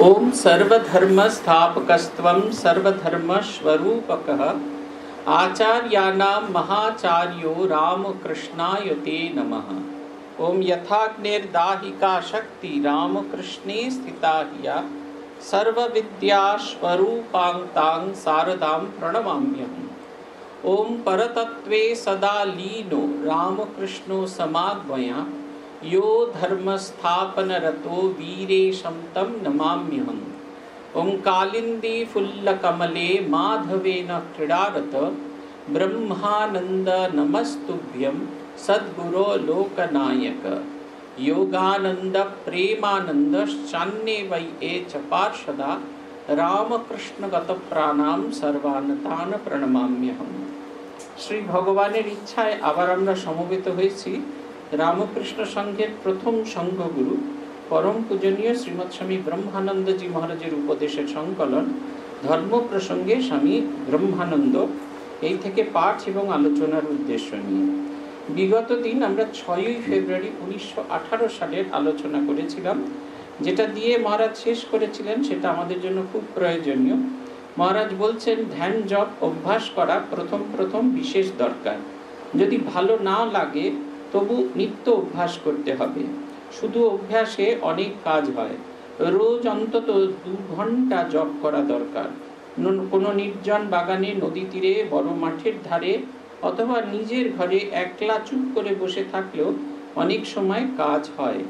ॐ सर्वधर्मस्थापकस्त्वं सर्वधर्मस्वरूपकः। आचार्याणां महाचार्यो रामकृष्णाय ते नमः। ॐ यथाग्निर्दाहिका शक्ति रामकृष्णे स्थिता ह्या सर्वविद्यास्वरूपाङ्तां शारदां प्रणमाम्यहम्। ॐ परतत्त्वे सदा लीनो रामकृष्णो समाद्वया। यो धर्मस्थापनरतो वीरेशं तं नमाम्यहम् ॐ कालिन्दीफुल्लकमले माधवेन क्रीडारत ब्रह्मानन्द नमस्तुभ्यं सद्गुरो लोकनायक योगानन्द प्रेमानन्दश्चान्ये वै ये च पार्षदा রামকৃষ্ণগতপ্রাণাম সর্বানতান প্রণমাম্যহম শ্রী ভগবানের ইচ্ছায় আবার আমরা সমবেত হয়েছি রামকৃষ্ণ সংঘের প্রথম সংঘগুরু পরম পূজনীয় শ্রীমৎ স্বামী ব্রহ্মানন্দজি মহারাজের উপদেশের সংকলন, ধর্ম প্রসঙ্গে স্বামী ব্রহ্মানন্দ এই থেকে পাঠ এবং আলোচনার উদ্দেশ্য নিয়ে। বিগত দিন আমরা ছয়ই ফেব্রুয়ারি উনিশশো আঠারো সালের আলোচনা করেছিলাম, যেটা দিয়ে মহারাজ শেষ করেছিলেন, সেটা আমাদের জন্য খুব প্রয়োজনীয়। মহারাজ বলছেন, ধ্যান, জপ, অভ্যাস করা প্রথম প্রথম বিশেষ দরকার। যদি ভালো না লাগে তবু নিত্য অভ্যাস করতে হবে। শুধু অভ্যাসে অনেক কাজ হয়। রোজ অন্তত দু ঘণ্টা জপ করা দরকার। কোনো নির্জন বাগানে নদী তীরে, বড় মাঠের ধারে, অথবা নিজের ঘরে একলা চুপ করে বসে থাকলেও অনেক সময় কাজ হয়।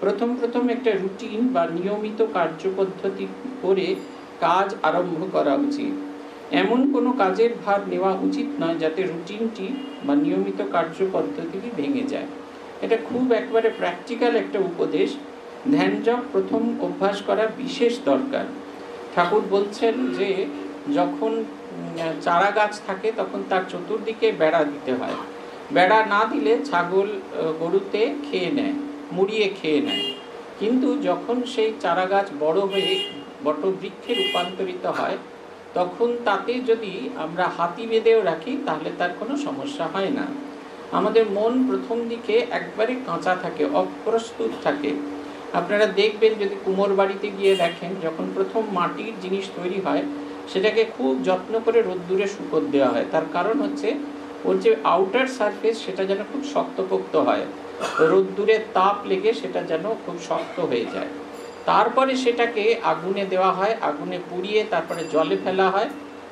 প্রথম প্রথম একটা রুটিন বা নিয়মিত কার্যপদ্ধতি করে কাজ আরম্ভ করা উচিত। এমন কোনো কাজের ভার নেওয়া উচিত নয় যাতে রুটিনটি বা নিয়মিত কার্যপদ্ধতিটি ভেঙে যায়। এটা খুব একবারে প্র্যাকটিক্যাল একটা উপদেশ। ধ্যান প্রথম অভ্যাস করা বিশেষ দরকার। ঠাকুর বলছেন যে, যখন চারা গাছ থাকে তখন তার চতুর্দিকে বেড়া দিতে হয়। বেড়া না দিলে ছাগল গরুতে খেয়ে নেয়, মুড়িয়ে খেয়ে নেয়। কিন্তু যখন সেই চারা গাছ বড় হয়ে বটবৃক্ষে রূপান্তরিত হয় তখন তাতে যদি আমরা হাতি বেঁধেও রাখি, তাহলে তার কোনো সমস্যা হয় না। আমাদের মন প্রথম দিকে একবারে কাঁচা থাকে, অপ্রস্তুত থাকে। আপনারা দেখবেন যদি কুমোর বাড়িতে গিয়ে দেখেন, যখন প্রথম মাটির জিনিস তৈরি হয়, সেটাকে খুব যত্ন করে রোদ্দুরে শুকোত দেওয়া হয়। তার কারণ হচ্ছে, ওর যে আউটার সারফেস সেটা যেন খুব শক্তপোক্ত হয়। রোদ্দুরের তাপ লেগে সেটা যেন খুব শক্ত হয়ে যায়। তারপরে সেটাকে আগুনে দেওয়া হয়, আগুনে পুড়িয়ে তারপরে জলে ফেলা হয়,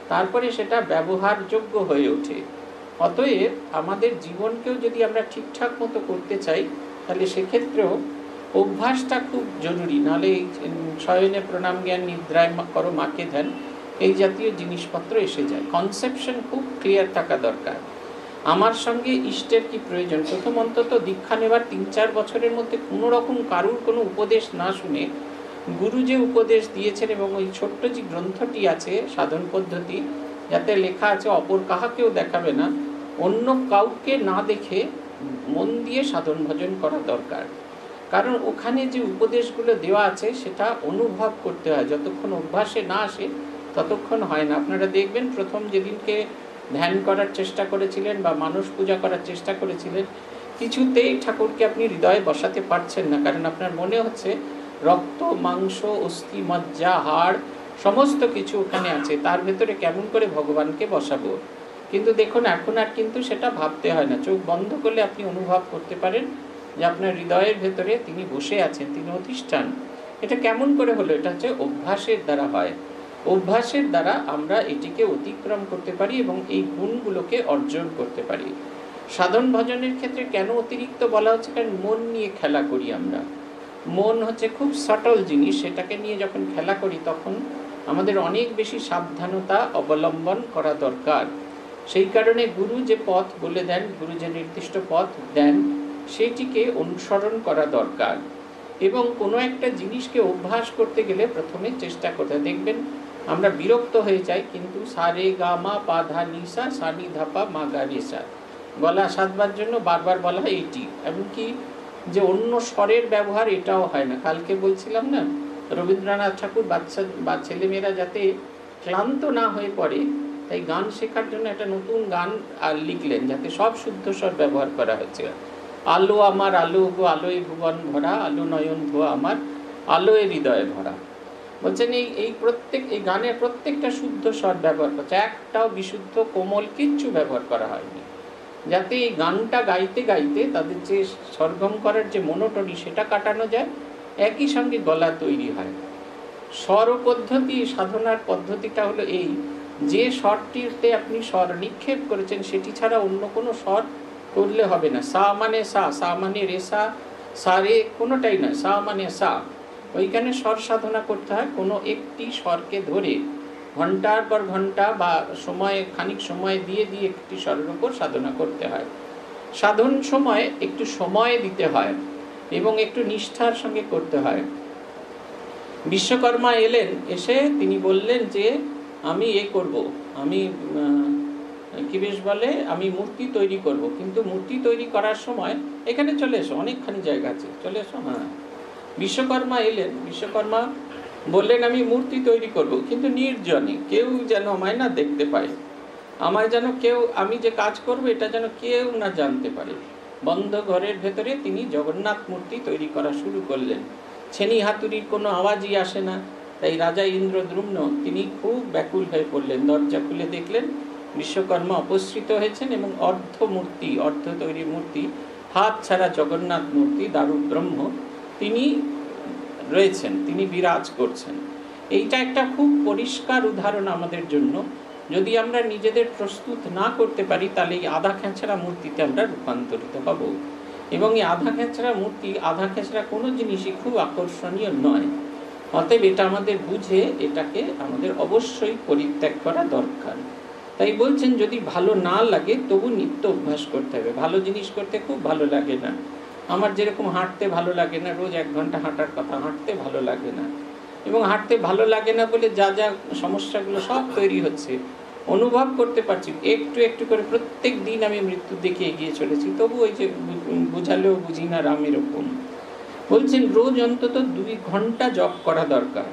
তারপরে সেটা ব্যবহারযোগ্য হয়ে ওঠে। অতএব আমাদের জীবনকেও যদি আমরা ঠিকঠাক মতো করতে চাই, তাহলে সেক্ষেত্রেও অভ্যাসটা খুব জরুরি। নাহলে এই শয়নে প্রণাম জ্ঞান নিদ্রায় করো, মাকে ধ্যান, এই জাতীয় জিনিসপত্র এসে যায়। কনসেপশন খুব ক্লিয়ার থাকা দরকার। আমার সঙ্গে ইষ্টের কি প্রয়োজন? প্রথম অন্তত দীক্ষা নেবার তিন চার বছরের মধ্যে কোনো রকম কারুর কোনো উপদেশ না শুনে গুরু যে উপদেশ দিয়েছেন এবং ওই ছোট্ট যে গ্রন্থটি আছে, সাধন পদ্ধতি, যাতে লেখা আছে, অপর কাহাকেও দেখাবে না, অন্য কাউকে না দেখে মন দিয়ে সাধন ভজন করা দরকার। কারণ ওখানে যে উপদেশগুলো দেওয়া আছে, সেটা অনুভব করতে হয়। যতক্ষণ অভ্যাসে না আসে, ততক্ষণ হয় না। আপনারা দেখবেন প্রথম যেদিনকে ধ্যান করার চেষ্টা করেছিলেন বা মানুষ পূজা করার চেষ্টা করেছিলেন, কিছুতেই ঠাকুরকে আপনি হৃদয়ে বসাতে পারছেন না। কারণ আপনার মনে হচ্ছে রক্ত, মাংস, অস্থি, মজ্জা, হাড়, সমস্ত কিছু ওখানে আছে। তার ভেতরে কেমন করে ভগবানকে বসাবো? কিন্তু দেখুন, এখন আর কিন্তু সেটা ভাবতে হয় না। চোখ বন্ধ করলে আপনি অনুভব করতে পারেন যে আপনার হৃদয়ের ভেতরে তিনি বসে আছেন, তিনি অধিষ্ঠান। এটা কেমন করে হলো? এটা হচ্ছে অভ্যাসের দ্বারা হয়। অভ্যাসের দ্বারা আমরা এটিকে অতিক্রম করতে পারি এবং এই গুণগুলোকে অর্জন করতে পারি। সাধন ভজনের ক্ষেত্রে কেন অতিরিক্ত বলা হচ্ছে? কারণ মন নিয়ে খেলা করি আমরা। মন হচ্ছে খুব সটল জিনিস, সেটাকে নিয়ে যখন খেলা করি তখন আমাদের অনেক বেশি সাবধানতা অবলম্বন করা দরকার। সেই কারণে গুরু যে পথ বলে দেন, গুরু যে নির্দিষ্ট পথ দেন, সেটিকে অনুসরণ করা দরকার। এবং কোনো একটা জিনিসকে অভ্যাস করতে গেলে প্রথমে চেষ্টা করতে, দেখবেন আমরা বিরক্ত হয়ে যাই, কিন্তু সারে গা মা পা ধা নিসা সানি ধাপা মা গা রেসা। গলা সাধবার জন্য বারবার বলা হয় এটি, এমনকি যে অন্য স্বরের ব্যবহার এটাও হয় না। কালকে বলছিলাম না, রবীন্দ্রনাথ ঠাকুর বাচ্চা, বা ছেলেমেয়েরা যাতে ক্লান্ত না হয়ে পড়ে, তাই গান শেখার জন্য একটা নতুন গান আর লিখলেন, যাতে সব শুদ্ধ স্বর ব্যবহার করা হচ্ছে। আলো আমার, আলো গো আলোয় ভুবন ভরা, আলো নয়ন ধোয়া আমার, আলোয় হৃদয়ে ভরা। বলছেন এই এই প্রত্যেক, এই গানের প্রত্যেকটা শুদ্ধ স্বর ব্যবহার করছে। একটাও বিশুদ্ধ, কোমল কিচ্ছু ব্যবহার করা হয়নি। যাতে এই গানটা গাইতে গাইতে তাদের যে সরগম করার যে মনোটনি, সেটা কাটানো যায়, একই সঙ্গে গলা তৈরি হয়। স্বর পদ্ধতি, সাধনার পদ্ধতিটা হলো এই, যে স্বরটিতে আপনি স্বর নিক্ষেপ করেছেন, সেটি ছাড়া অন্য কোনো স্বর করলে হবে না। সা মানে সা সা মানে রেসা সা রে কোনোটাই নয়, সা মানে সা। ওইখানে স্বর সাধনা করতে হয়। কোনো একটি স্বরকে ধরে ঘণ্টার পর ঘণ্টা বা সময়ে, খানিক সময় দিয়ে দিয়ে একটি স্বরের উপর সাধনা করতে হয়। সাধন সময় একটু সময় দিতে হয় এবং একটু নিষ্ঠার সঙ্গে করতে হয়। বিশ্বকর্মা এলেন, এসে তিনি বললেন যে, আমি এ করব। আমি কি বেশ বলে, আমি মূর্তি তৈরি করব। কিন্তু মূর্তি তৈরি করার সময় এখানে চলে এসো, অনেকখানি জায়গা আছে। চলে এসো। হ্যাঁ। বিশ্বকর্মা এলেন। বিশ্বকর্মা বললেন, আমি মূর্তি তৈরি করব, কিন্তু নির্জনে কেউ যেন আমায় না দেখতে পায়। আমায় যেন কেউ, আমি যে কাজ করব, এটা যেন কেউ না জানতে পারে। বন্ধ ঘরের ভেতরে তিনি জগন্নাথ মূর্তি তৈরি করা শুরু করলেন। ছেনি হাতুড়ির কোনো আওয়াজই আসে না। তাই রাজা ইন্দ্রদ্রুম্ন তিনি খুব ব্যাকুল হয়ে পড়লেন। দরজা খুলে দেখলেন, বিশ্বকর্মা অপসৃত হয়েছেন এবং অর্ধ মূর্তি অর্ধ তৈরি মূর্তি, হাত ছাড়া জগন্নাথ মূর্তি দারু ব্রহ্ম তিনি রয়েছেন, তিনি বিরাজ করছেন। এইটা একটা খুব পরিষ্কার উদাহরণ আমাদের জন্য। যদি আমরা নিজেদের প্রস্তুত না করতে পারি, তাহলে এই আধা খেঁচড়া মূর্তিতে আমরা রূপান্তরিত হব। এবং এই আধা খেঁচড়া মূর্তি, আধা খেঁচড়া কোনো জিনিসই খুব আকর্ষণীয় নয়। অতএব এটা আমাদের বুঝে, এটাকে আমাদের অবশ্যই পরিত্যাগ করা দরকার। তাই বলছেন, যদি ভালো না লাগে, তবু নিত্য অভ্যাস করতে হবে। ভালো জিনিস করতে খুব ভালো লাগে না। আমার যেরকম হাঁটতে ভালো লাগে না, রোজ এক ঘণ্টা হাঁটার কথা হাঁটতে ভালো লাগে না। এবং হাঁটতে ভালো লাগে না বলে যা যা সমস্যাগুলো সব তৈরি হচ্ছে, অনুভব করতে পারছি একটু একটু করে প্রত্যেক দিন আমি মৃত্যুর দিকে এগিয়ে চলেছি, তবু ওই যে বোঝালেও বুঝি না রাম এরকম। বলছেন, রোজ অন্তত দুই ঘণ্টা জপ করা দরকার।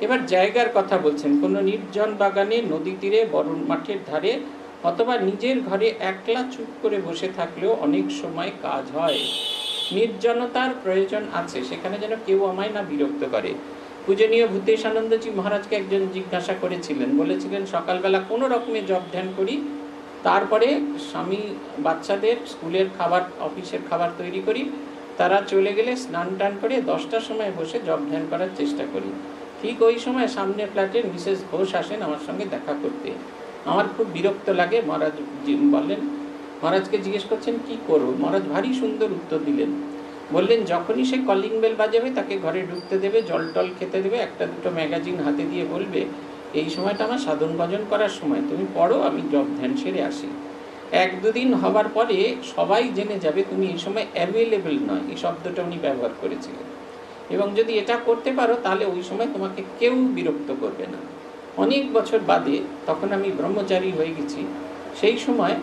এবার জায়গার কথা বলছেন, কোনো নির্জন বাগানে, নদী তীরে, বরণ মাঠের ধারে, অথবা নিজের ঘরে একলা চুপ করে বসে থাকলেও অনেক সময় কাজ হয়। নির্জনতার প্রয়োজন আছে, সেখানে যেন কেউ আমায় না বিরক্ত করে। পূজনীয় ভূতেশ আনন্দজি মহারাজকে একজন জিজ্ঞাসা করেছিলেন, বলেছিলেন, সকালবেলা কোনো রকমে জব ধ্যান করি? তারপরে স্বামী বাচ্চাদের স্কুলের খাবার, অফিসের খাবার তৈরি করি। তারা চলে গেলে স্নান টান করে দশটার সময় বসে জব ধ্যান করার চেষ্টা করি। ঠিক ওই সময় সামনের ফ্ল্যাটের মিসেস ঘোষ আসেন আমার সঙ্গে দেখা করতে। আমার খুব বিরক্ত লাগে, মহারাজ বললেন মহারাজকে জিজ্ঞেস করছেন, কি করব? মহারাজ ভারী সুন্দর উত্তর দিলেন। বললেন, যখনই সে কলিং বেল বাজাবে, তাকে ঘরে ঢুকতে দেবে, জল টল খেতে দেবে, একটা দুটো ম্যাগাজিন হাতে দিয়ে বলবে, এই সময়টা আমার সাধন ভজন করার সময়, তুমি পড়ো, আমি জব ধ্যান সেরে আসি। এক দুদিন হবার পরে সবাই জেনে যাবে, তুমি এই সময় অ্যাভেলেবেল নয় এই শব্দটা উনি ব্যবহার করেছিলেন। এবং যদি এটা করতে পারো, তাহলে ওই সময় তোমাকে কেউ বিরক্ত করবে না। অনেক বছর বাদে, তখন আমি ব্রহ্মচারী হয়ে গেছি, সেই সময়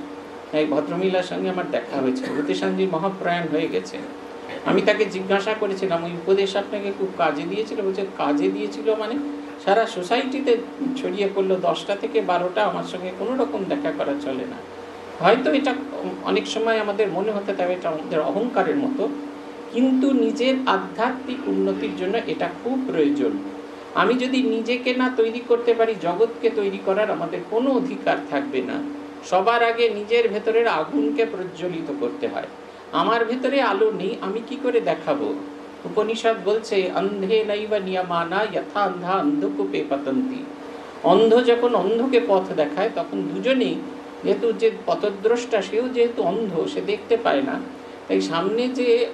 এই ভদ্রমহিলার সঙ্গে আমার দেখা হয়েছে। ভূতেশানজি মহাপ্রয়াণ হয়ে গেছে। আমি তাকে জিজ্ঞাসা করেছিলাম, ওই উপদেশ আপনাকে খুব কাজে দিয়েছিল? বলছে, কাজে দিয়েছিল মানে? সারা সোসাইটিতে ছড়িয়ে পড়ল দশটা থেকে বারোটা, আমার সঙ্গে কোনো রকম দেখা করা চলে না। হয়তো এটা অনেক সময় আমাদের মনে হতে পারে, এটা আমাদের অহংকারের মতো। কিন্তু নিজের আধ্যাত্মিক উন্নতির জন্য এটা খুব প্রয়োজন। আমি যদি নিজেকে না তৈরি করতে পারি, জগৎকে তৈরি করার আমাদের কোনো অধিকার থাকবে না। সবার আগে নিজের ভেতরের আগুনকে প্রজ্বলিত করতে হয়। আমার ভেতরে আলো নেই, আমি কি করে দেখাবো? উপনিষদ বলছে, অন্ধে নৈব নিয়মানা যথা অন্ধা অন্ধকূপে পতন্তি। অন্ধ যখন অন্ধকে পথ দেখায়, তখন দুজনেই যেহেতু যে পথদ্রষ্টা, সেও যেহেতু অন্ধ, সে দেখতে পায় না। তাই সামনে যে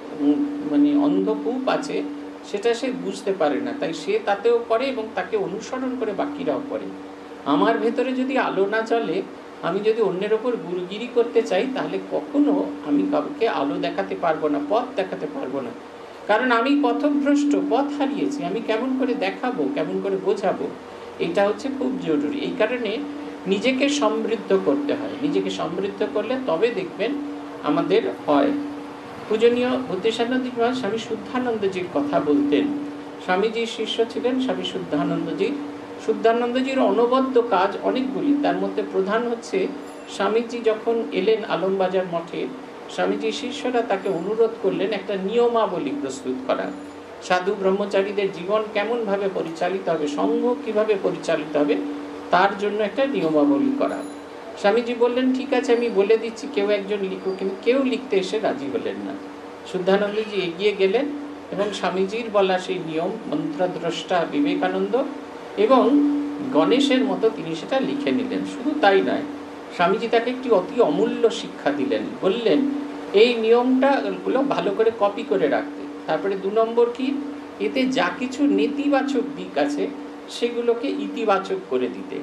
মানে অন্ধকূপ আছে, সেটা সে বুঝতে পারে না। তাই সে তাতেও পড়ে এবং তাকে অনুসরণ করে বাকিরাও পড়ে। আমার ভেতরে যদি আলো না চলে আমি যদি অন্যের ওপর গুরুগিরি করতে চাই, তাহলে কখনো আমি কাউকে আলো দেখাতে পারব না, পথ দেখাতে পারব না। কারণ আমি পথভ্রষ্ট, পথ হারিয়েছি, আমি কেমন করে দেখাবো, কেমন করে বোঝাবো, এটা হচ্ছে খুব জরুরি। এই কারণে নিজেকে সমৃদ্ধ করতে হয়। নিজেকে সমৃদ্ধ করলে তবে দেখবেন আমাদের হয়। পূজনীয় মহারাজ স্বামী শুদ্ধানন্দজির কথা বলতেন। স্বামীজির শিষ্য ছিলেন স্বামী শুদ্ধানন্দজি শুদ্ধানন্দজির অনবদ্য কাজ অনেকগুলি। তার মধ্যে প্রধান হচ্ছে স্বামীজি যখন এলেন আলমবাজার মঠে, স্বামীজির শিষ্যরা তাকে অনুরোধ করলেন একটা নিয়মাবলী প্রস্তুত করা সাধু ব্রহ্মচারীদের জীবন কেমনভাবে পরিচালিত হবে, সংঘ কীভাবে পরিচালিত হবে, তার জন্য একটা নিয়মাবলী করা স্বামীজি বললেন, ঠিক আছে, আমি বলে দিচ্ছি, কেউ একজন লিখুক কিন্তু কেউ লিখতে এসে রাজি হলেন না। শুদ্ধানন্দজি এগিয়ে গেলেন এবং স্বামীজির বলা সেই নিয়ম, মন্ত্রদ্রষ্টা বিবেকানন্দ এবং গণেশের মতো তিনি সেটা লিখে নিলেন। শুধু তাই নয়, স্বামীজি তাকে একটি অতি অমূল্য শিক্ষা দিলেন। বললেন, এই নিয়মটা গুলো ভালো করে কপি করে রাখতে। তারপরে দু নম্বর কি? এতে যা কিছু নেতিবাচক দিক আছে, সেগুলোকে ইতিবাচক করে দিতে।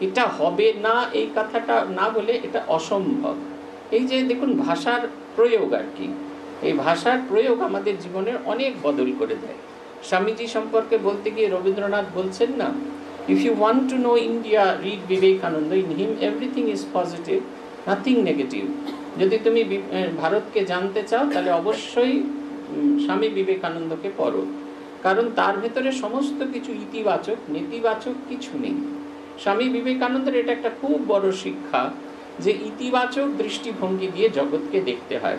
এটা হবে না, এই কথাটা না বলে এটা অসম্ভব। এই যে দেখুন, ভাষার প্রয়োগ আর কি। এই ভাষার প্রয়োগ আমাদের জীবনের অনেক বদল করে দেয়। স্বামীজি সম্পর্কে বলতে গিয়ে রবীন্দ্রনাথ বলছেন না if you want to know India read Vivekananda in him everything is positive nothing negative যদি তুমি ভারতকে জানতে চাও, তাহলে অবশ্যই স্বামী বিবেকানন্দকে পড়ো। কারণ তার ভেতরে সমস্ত কিছু ইতিবাচক, নেতিবাচক কিছু নেই। স্বামী বিবেকানন্দের এটা একটা খুব বড় শিক্ষা যে ইতিবাচক দৃষ্টিভঙ্গি দিয়ে জগৎকে দেখতে হয়।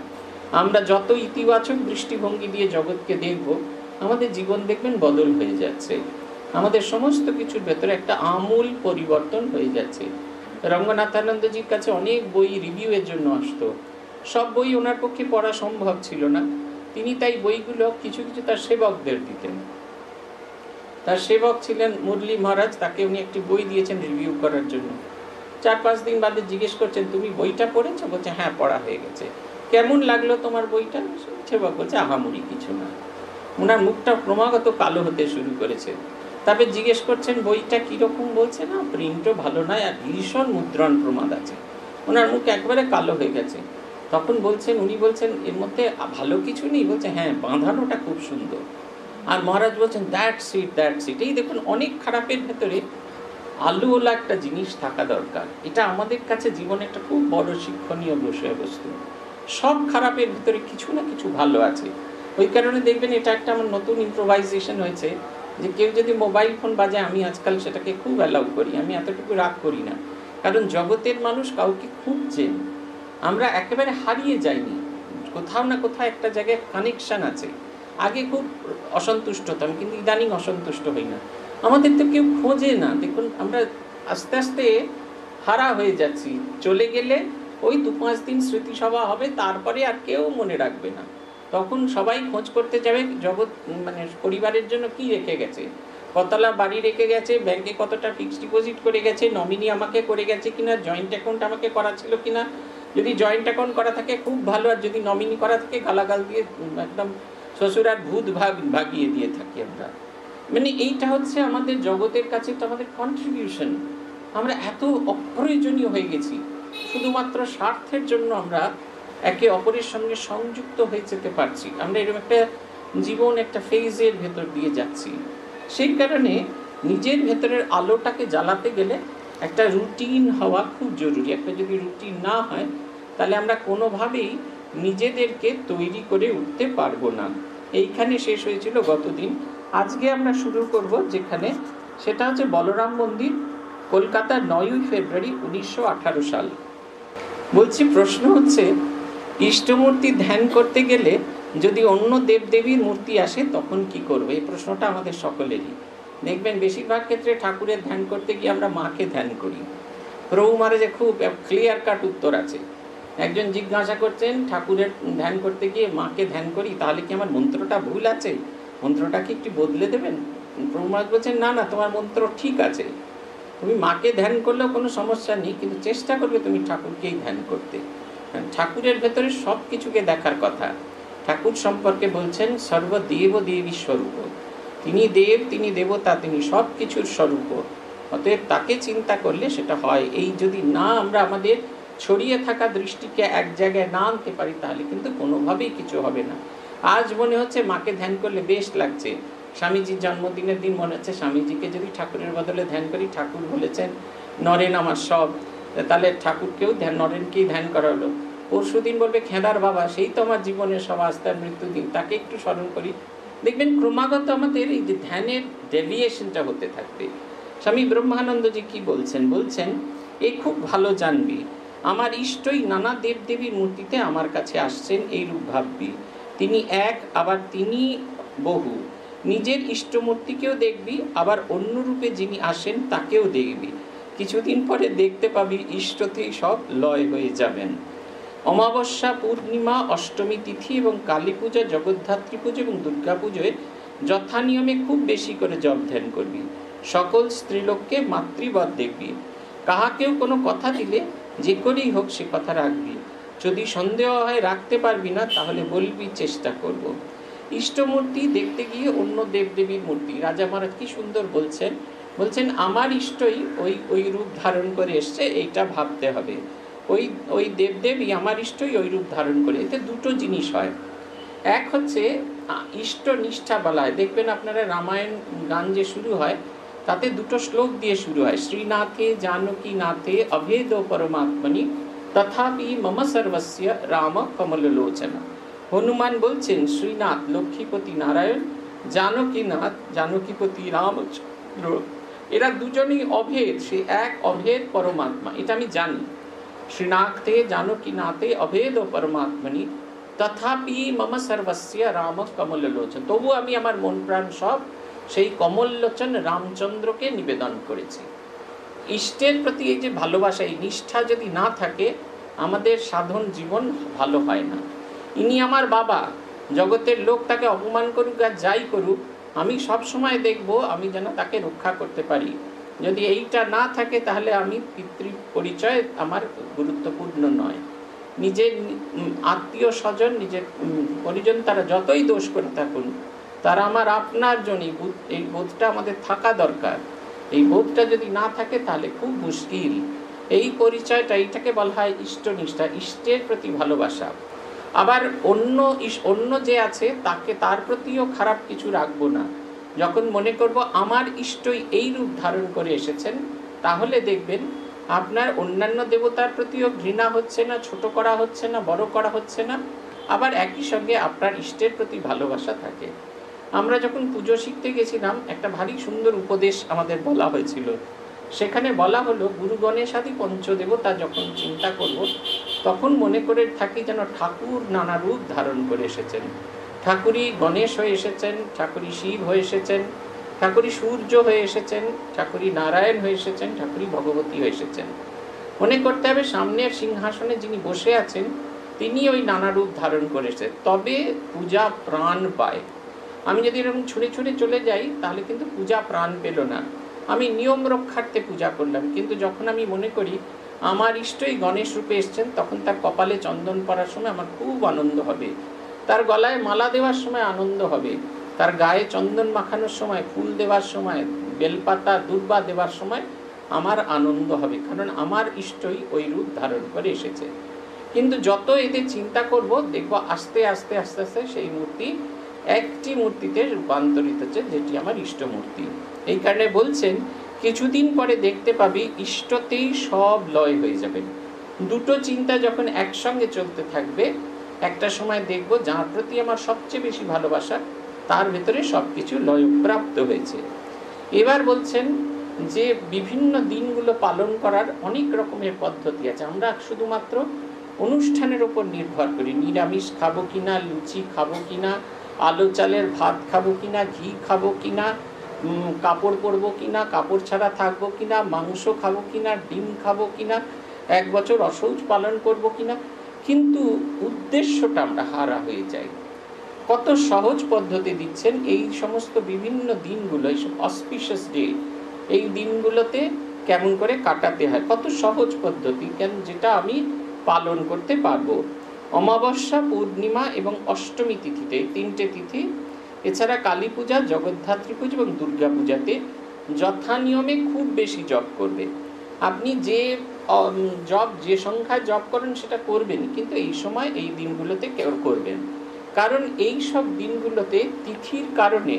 আমরা যত ইতিবাচক দৃষ্টিভঙ্গি দিয়ে জগৎকে দেখব আমাদের জীবন দেখবেন বদল হয়ে যাচ্ছে। আমাদের সমস্ত কিছুর ভেতরে একটা আমূল পরিবর্তন হয়ে যাচ্ছে। রঙ্গনাথানন্দজির কাছে অনেক বই রিভিউয়ের জন্য আসতো। সব বই ওনার পক্ষে পড়া সম্ভব ছিল না। তিনি তাই বইগুলো কিছু কিছু তার সেবকদের দিতেন। তার সেবক ছিলেন মুরলি মহারাজ, তাকে উনি একটি বই দিয়েছেন রিভিউ করার জন্য। চার পাঁচ দিন বাদে জিজ্ঞেস করছেন, তুমি বইটা পড়েছো? বলছে হ্যাঁ পড়া হয়ে গেছে। কেমন লাগল তোমার বইটা? সেবক বলছে, আহামরি কিছু না। ওনার মুখটা ক্রমাগত কালো হতে শুরু করেছে। তারপরে জিজ্ঞেস করছেন, বইটা কীরকম? বলছে, না প্রিন্টও ভালো নয় আর ভীষণ মুদ্রণ প্রমাদ আছে। ওনার মুখ একবারে কালো হয়ে গেছে। তখন বলছেন, উনি বলছেন, এর মধ্যে ভালো কিছু নেই? বলছে হ্যাঁ বাঁধানোটা খুব সুন্দর। আর মহারাজ বলছেন দ্যাট সিট দ্যাট সিট এই দেখুন, অনেক খারাপের ভেতরে আলুওলা একটা জিনিস থাকা দরকার। এটা আমাদের কাছে জীবনে একটা খুব বড় শিক্ষণীয় বিষয়বস্তু। সব খারাপের ভিতরে কিছু না কিছু ভালো আছে। ওই কারণে দেখবেন এটা একটা আমার নতুন ইম্প্রোভাইজেশন হয়েছে যে কেউ যদি মোবাইল ফোন বাজে আমি আজকাল সেটাকে খুব অ্যালাউ করি, আমি এতটুকু রাগ করি না। কারণ জগতের মানুষ কাউকে খুঁজছেন আমরা একেবারে হারিয়ে যাইনি। কোথাও না কোথাও একটা জায়গায় কানেকশন আছে। আগে খুব অসন্তুষ্ট হতাম, কিন্তু ইদানিং অসন্তুষ্ট হই না। আমাদের তো কেউ খোঁজে না। দেখুন, আমরা আস্তে আস্তে হারা হয়ে যাচ্ছি। চলে গেলে ওই দু পাঁচ দিন স্মৃতিসভা হবে, তারপরে আর কেউ মনে রাখবে না। তখন সবাই খোঁজ করতে যাবে, জগৎ মানে পরিবারের জন্য কি রেখে গেছে? কতলা বাড়ি রেখে গেছে? ব্যাংকে কতটা ফিক্সড ডিপোজিট করে গেছে? নমিনি আমাকে করে গেছে কিনা? জয়েন্ট অ্যাকাউন্ট আমাকে করা ছিল কিনা? যদি জয়েন্ট অ্যাকাউন্ট করা থাকে, খুব ভালো। আর যদি নমিনি করা থাকে, গালাগাল দিয়ে একদম শ্বশুর আর ভূত ভাগ, ভাগিয়ে দিয়ে থাকি আমরা। মানে এইটা হচ্ছে আমাদের জগতের কাছে তো আমাদের কন্ট্রিবিউশন আমরা এত অপ্রয়োজনীয় হয়ে গেছি। শুধুমাত্র স্বার্থের জন্য আমরা একে অপরের সঙ্গে সংযুক্ত হয়ে যেতে পারছি। আমরা এরকম একটা জীবন, একটা ফেজের ভেতর দিয়ে যাচ্ছি। সেই কারণে নিজের ভেতরের আলোটাকে জ্বালাতে গেলে একটা রুটিন হওয়া খুব জরুরি। একটা যদি রুটিন না হয়, তাহলে আমরা কোনোভাবেই নিজেদেরকে তৈরি করে উঠতে পারব না। এইখানে শেষ হয়েছিল গতদিন। আজকে আমরা শুরু করব যেখানে সেটা হচ্ছে বলরাম মন্দির, কলকাতার নয়ই ফেব্রুয়ারি উনিশশো আঠারো সাল। বলছি, প্রশ্ন হচ্ছে ইষ্টমূর্তি ধ্যান করতে গেলে যদি অন্য দেবদেবীর মূর্তি আসে, তখন কি করবে? এই প্রশ্নটা আমাদের সকলেরই। দেখবেন, বেশিরভাগ ক্ষেত্রে ঠাকুরের ধ্যান করতে গিয়ে আমরা মাকে ধ্যান করি। প্রভু মহারাজে খুব ক্লিয়ার কাট উত্তর আছে। একজন জিজ্ঞাসা করছেন, ঠাকুরের ধ্যান করতে গিয়ে মাকে ধ্যান করি, তাহলে কি আমার মন্ত্রটা ভুল আছে? মন্ত্রটা কি একটু বদলে দেবেন? প্রভু মহারাজ বলছেন, না না, তোমার মন্ত্র ঠিক আছে। তুমি মাকে ধ্যান করলেও কোনো সমস্যা নেই, কিন্তু চেষ্টা করবে তুমি ঠাকুরকেই ধ্যান করতে। ঠাকুরের ভেতরে সব কিছুকে দেখার কথা। ঠাকুর সম্পর্কে বলছেন সর্বদেব দেবী স্বরূপ। তিনি দেব, তিনি দেবতা, তিনি সব কিছুর স্বরূপ। অতএব তাকে চিন্তা করলে সেটা হয়। এই যদি না আমরা আমাদের ছড়িয়ে থাকা দৃষ্টিকে এক জায়গায় না আনতে পারি, তাহলে কিন্তু কোনোভাবেই কিছু হবে না। আজ মনে হচ্ছে মাকে ধ্যান করলে বেশ লাগছে। স্বামীজির জন্মদিনের দিন মনে হচ্ছে স্বামীজিকে যদি ঠাকুরের বদলে ধ্যান করি, ঠাকুর বলেছেন, নরেন আমার সব। তাহলে ঠাকুরকেও ধ্যান, নরেনকেই ধ্যান করা হলো পরশু দিন বলবে, খেদার বাবা, সেই তো আমার জীবনের সব আস্থার মৃত্যুদিন। তাকে একটু স্মরণ করি। দেখবেন, ক্রমাগত আমাদের এই যে ধ্যানের ডেভিয়েশনটা হতে থাকবে। স্বামী ব্রহ্মানন্দজি কি বলছেন? বলছেন, এ খুব ভালো জানবি, আমার ইষ্টই নানা দেবদেবীর মূর্তিতে আমার কাছে আসছেন এই রূপ ভাববি। তিনি এক, আবার তিনি বহু। নিজের ইষ্টমূর্তিকেও দেখবি, আবার অন্য রূপে যিনি আসেন তাকেও দেখবি। কিছুদিন পরে দেখতে পাবি, ইষ্টতেই সব লয় হয়ে যাবেন। অমাবস্যা, পূর্ণিমা, অষ্টমী তিথি এবং কালী পূজা, জগদ্ধাত্রী পুজো এবং দুর্গা পুজোয় যথানিয়মে খুব বেশি করে জপ ধ্যান করবি। সকল স্ত্রীলোককে মাতৃবধ দেখবি। কাহাকেও কোনো কথা দিলে যে করেই হোক সে কথা রাখবি। যদি সন্দেহ হয় রাখতে পারবি না, তাহলে বলবি চেষ্টা করব। ইষ্টমূর্তি দেখতে গিয়ে অন্য দেবদেবীর মূর্তি। রাজা মহারাজ কি সুন্দর বলছেন। বলছেন, আমার ইষ্টই ওই ওই রূপ ধারণ করে এসছে, এইটা ভাবতে হবে। ওই ওই দেবদেবী আমার ইষ্টই ওই রূপ ধারণ করে। এতে দুটো জিনিস হয়। এক হচ্ছে ইষ্ট নিষ্ঠা বলা হয় দেখবেন আপনারা রামায়ণ গান যে শুরু হয়, তাতে দুটো শ্লোক দিয়ে শুরু হয়। শ্রীনাথে জানকী নাথে অভেদ পরমাত্মনি, তথাপি মম সর্বস্য রাম কমললোচনা। হনুমান বলছেন, শ্রীনাথ, লক্ষ্মীপতি নারায়ণ জানকীনাথ জানকীপতি রামচন্দ্র। এরা দুজনেই অভেদ, সে এক অভেদ পরমাত্মা। এটা আমি জানি। শ্রীনাথে জানকীনাথে অভেদ পরমাত্মনি তথাপি মম সর্বস্য রাম কমললোচন তবু আমি আমার মন প্রাণ সব সেই কমললোচন রামচন্দ্রকে নিবেদন করেছি। ইষ্টের প্রতি এই যে ভালোবাসা, এই নিষ্ঠা যদি না থাকে, আমাদের সাধন জীবন ভালো হয় না। ইনি আমার বাবা, জগতের লোক, তাকে অপমান করুক আর যাই করুক, আমি সব সময় দেখব, আমি যেন তাকে রক্ষা করতে পারি। যদি এইটা না থাকে, তাহলে আমি পিতৃ পরিচয় আমার গুরুত্বপূর্ণ নয়। নিজের আত্মীয় স্বজন, নিজের পরিজন, তারা যতই দোষ করে থাকুন, তারা আমার আপনার জন্য এই বোধটা আমাদের থাকা দরকার। এই বোধটা যদি না থাকে, তাহলে খুব মুশকিল। এই পরিচয়টা, এইটাকে বলা হয় ইষ্টনিষ্ঠা, ইষ্টের প্রতি ভালোবাসা। আবার অন্য অন্য যে আছে, তাকে তার প্রতিও খারাপ কিছু রাখব না। যখন মনে করব আমার ইষ্টই এই রূপ ধারণ করে এসেছেন, তাহলে দেখবেন আপনার অন্যান্য দেবতার প্রতিও ঘৃণা হচ্ছে না, ছোট করা হচ্ছে না, বড় করা হচ্ছে না, আবার একই সঙ্গে আপনার ইষ্টের প্রতি ভালোবাসা থাকে। আমরা যখন পুজো শিখতে গেছিলাম, একটা ভারী সুন্দর উপদেশ আমাদের বলা হয়েছিল। সেখানে বলা হলো, গুরু গণেশ আদি পঞ্চদেবতা যখন চিন্তা করব, তখন মনে করে থাকি যেন ঠাকুর নানা রূপ ধারণ করে এসেছেন। ঠাকুরই গণেশ হয়ে এসেছেন, ঠাকুরই শিব হয়ে এসেছেন, ঠাকুরই সূর্য হয়ে এসেছেন, ঠাকুরই নারায়ণ হয়ে এসেছেন, ঠাকুরই ভগবতী হয়ে এসেছেন। মনে করতে হবে সামনের সিংহাসনে যিনি বসে আছেন, তিনি ওই নানা রূপ ধারণ করেছে। তবে পূজা প্রাণ পায়। আমি যদি এরকম ছুঁড়ে ছুঁড়ে চলে যাই, তাহলে কিন্তু পূজা প্রাণ পেল না। আমি নিয়ম রক্ষার্থে পূজা করলাম। কিন্তু যখন আমি মনে করি, আমার ইষ্টই গণেশ রূপে এসছেন, তখন তার কপালে চন্দন পড়ার সময় আমার খুব আনন্দ হবে। তার গলায় মালা দেওয়ার সময় আনন্দ হবে। তার গায়ে চন্দন মাখানোর সময়, ফুল দেওয়ার সময়, বেলপাতা, দুর্বা দেওয়ার সময় আমার আনন্দ হবে। কারণ আমার ইষ্টই ওই রূপ ধারণ করে এসেছে। কিন্তু যত এতে চিন্তা করব, দেখব আস্তে আস্তে আস্তে আস্তে সেই মূর্তি একটি মূর্তিতে রূপান্তরিত হচ্ছে, যেটি আমার ইষ্ট মূর্তি এই কারণে বলছেন, কিছুদিন পরে দেখতে পাবি ইষ্টতেই সব লয় হয়ে যাবে। দুটো চিন্তা যখন একসঙ্গে চলতে থাকবে একটা সময় দেখব যার প্রতি আমার সবচেয়ে বেশি ভালোবাসা, তার ভেতরে সব কিছু লয়প্রাপ্ত হয়েছে। এবার বলছেন যে বিভিন্ন দিনগুলো পালন করার অনেক রকমের পদ্ধতি আছে। আমরা শুধুমাত্র অনুষ্ঠানের ওপর নির্ভর করি। নিরামিষ খাব কিনা, লুচি খাব কিনা, আলো চালের ভাত খাব কিনা, ঘি খাব কিনা কাপড় পরবো কিনা, কাপড় ছাড়া থাকব কিনা, মাংস খাব কিনা, ডিম খাব কিনা, এক বছর অসৌচ পালন করব কিনা কিন্তু উদ্দেশ্যটা আমরা হারা হয়ে যাই। কত সহজ পদ্ধতি দিচ্ছেন এই সমস্ত বিভিন্ন দিনগুলো, এইসব অসপিশিয়াস ডে এই দিনগুলোতে কেমন করে কাটাতে হয়? কত সহজ পদ্ধতি, কেন যেটা আমি পালন করতে পারব? অমাবস্যা, পূর্ণিমা এবং অষ্টমী তিথিতে তিনটে তিথি, এছাড়া কালী পূজা, জগদ্ধাত্রী পুজো এবং দুর্গা পূজাতে যথানিয়মে খুব বেশি জপ করবে। আপনি যে জব যে সংখ্যায় জব করেন সেটা করবেন, কিন্তু এই সময় এই দিনগুলোতে কেউ করবেন। কারণ এই সব দিনগুলোতে তিথির কারণে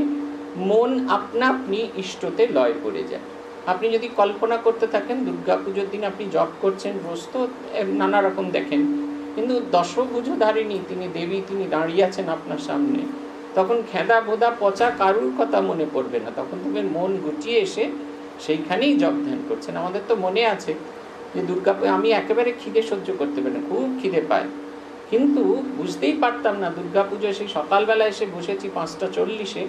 মন আপনা আপনি ইষ্টতে লয় পড়ে যায়। আপনি যদি কল্পনা করতে থাকেন দুর্গা পুজোর দিন আপনি জব করছেন, রোজ তো নানা রকম দেখেন। কিন্তু দশভুজো ধারিনি তিনি দেবী, তিনি দাঁড়িয়ে আছেন আপনার সামনে, তখন খেদা বোদা পচা কারুর কথা মনে পড়বে না। তখন তুমি মন গুটিয়ে এসে সেইখানেই জব ধ্যান করছেন। আমাদের তো মনে আছে যে দুর্গা আমি একেবারে খিদে সহ্য করতে পারি না, খুব খিদে পায়। কিন্তু বুঝতেই পারতাম না, দুর্গা পুজো সেই সকালবেলা এসে বসেছি পাঁচটা চল্লিশে,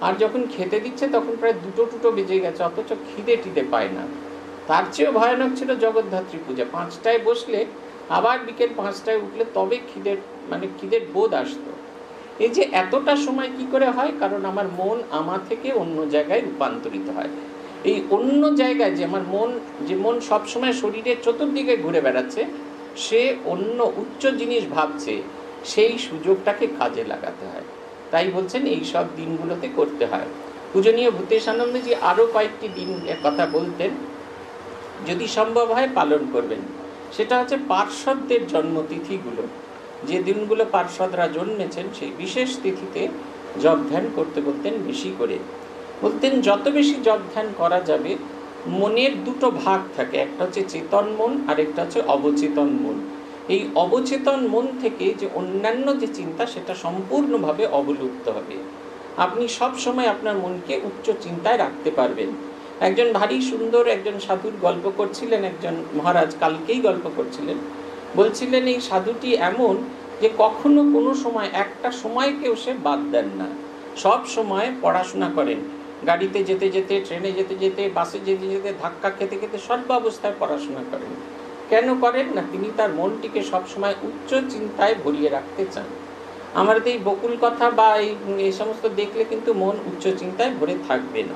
আর যখন খেতে দিচ্ছে তখন প্রায় দুটো টুটো বেজে গেছে, অথচ খিদে টিদে পায় না। তার চেয়েও ভয়ানক ছিল জগদ্ধাত্রী পূজা। পাঁচটায় বসলে, আবার বিকেল পাঁচটায় উঠলে তবে খিদের মানে খিদের বোধ আসতো। এই যে এতটা সময় কি করে হয়? কারণ আমার মন আমা থেকে অন্য জায়গায় রূপান্তরিত হয়। এই অন্য জায়গায় যে আমার মন, যে মন সবসময় শরীরের চতুর্দিকে ঘুরে বেড়াচ্ছে, সে অন্য উচ্চ জিনিস ভাবছে, সেই সুযোগটাকে কাজে লাগাতে হয়। তাই বলছেন, এই সব দিনগুলোতে করতে হয়। পূজনীয় ভূতেশ ভূতেশানন্দজি আরও কয়েকটি দিন কথা বলতেন, যদি সম্ভব হয় পালন করবেন। সেটা হচ্ছে পার্শ্বদের জন্মতিথিগুলো। যে দিনগুলো পার্শ্বদরা জন্মেছেন, সেই বিশেষ তিথিতে জপ ধ্যান করতে বলতেন বেশি করে। বলতেন, যত বেশি জপ ধ্যান করা যাবে, মনের দুটো ভাগ থাকে, একটা হচ্ছে চেতন মন, আর একটা হচ্ছে অবচেতন মন। এই অবচেতন মন থেকে যে অন্যান্য যে চিন্তা, সেটা সম্পূর্ণভাবে অবলুপ্ত হবে। আপনি সব সময় আপনার মনকে উচ্চ চিন্তায় রাখতে পারবেন। একজন ভারী সুন্দর, একজন সাধুর গল্প করছিলেন, একজন মহারাজ কালকেই গল্প করছিলেন। বলছিলেন, এই সাধুটি এমন যে কখনো কোনো সময়, একটা সময়কেও সে বাদ দেন না। সব সময় পড়াশোনা করেন। গাড়িতে যেতে যেতে, ট্রেনে যেতে যেতে, বাসে যেতে যেতে, ধাক্কা খেতে খেতে সর্বাবস্থায় পড়াশোনা করেন। কেন করেন? না, তিনি তার মনটিকে সবসময় উচ্চ চিন্তায় ভরিয়ে রাখতে চান। আমাদের এই বকুল কথা বা এই সমস্ত দেখলে কিন্তু মন উচ্চ চিন্তায় ভরে থাকবে না।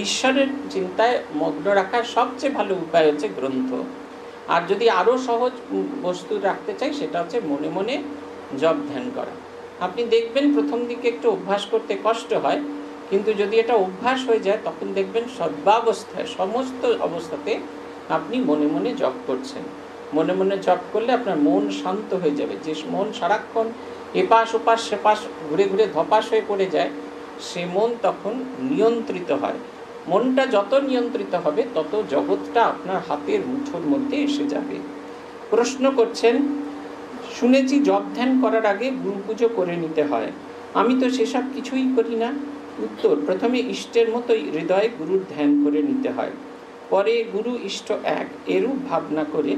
ঈশ্বরের চিন্তায় মগ্ন রাখার সবচেয়ে ভালো উপায় হচ্ছে গ্রন্থ। আর যদি আরও সহজ বস্তু রাখতে চাই, সেটা হচ্ছে মনে মনে জব ধ্যান করা। আপনি দেখবেন প্রথম দিকে একটু অভ্যাস করতে কষ্ট হয় কিন্তু যদি এটা অভ্যাস হয়ে যায়, তখন দেখবেন সর্বাবস্থায়, সমস্ত অবস্থাতে আপনি মনে মনে জপ করছেন। মনে মনে জপ করলে আপনার মন শান্ত হয়ে যাবে। যে মন সারাক্ষণ এপাশ ওপাশ সেপাশ ঘুরে ঘুরে ধপাস হয়ে পড়ে যায়, সে মন তখন নিয়ন্ত্রিত হয়। মনটা যত নিয়ন্ত্রিত হবে, তত জগৎটা আপনার হাতের মুঠোর মধ্যে এসে যাবে। প্রশ্ন করছেন, শুনেছি জপ ধ্যান করার আগে গুরু পুজো করে নিতে হয়। আমি তো সেসব কিছুই করি না। উত্তর, প্রথমে ইষ্টের মতোই হৃদয়ে গুরুর ধ্যান করে নিতে হয়। পরে গুরু ইষ্ট এক, এরূপ ভাবনা করে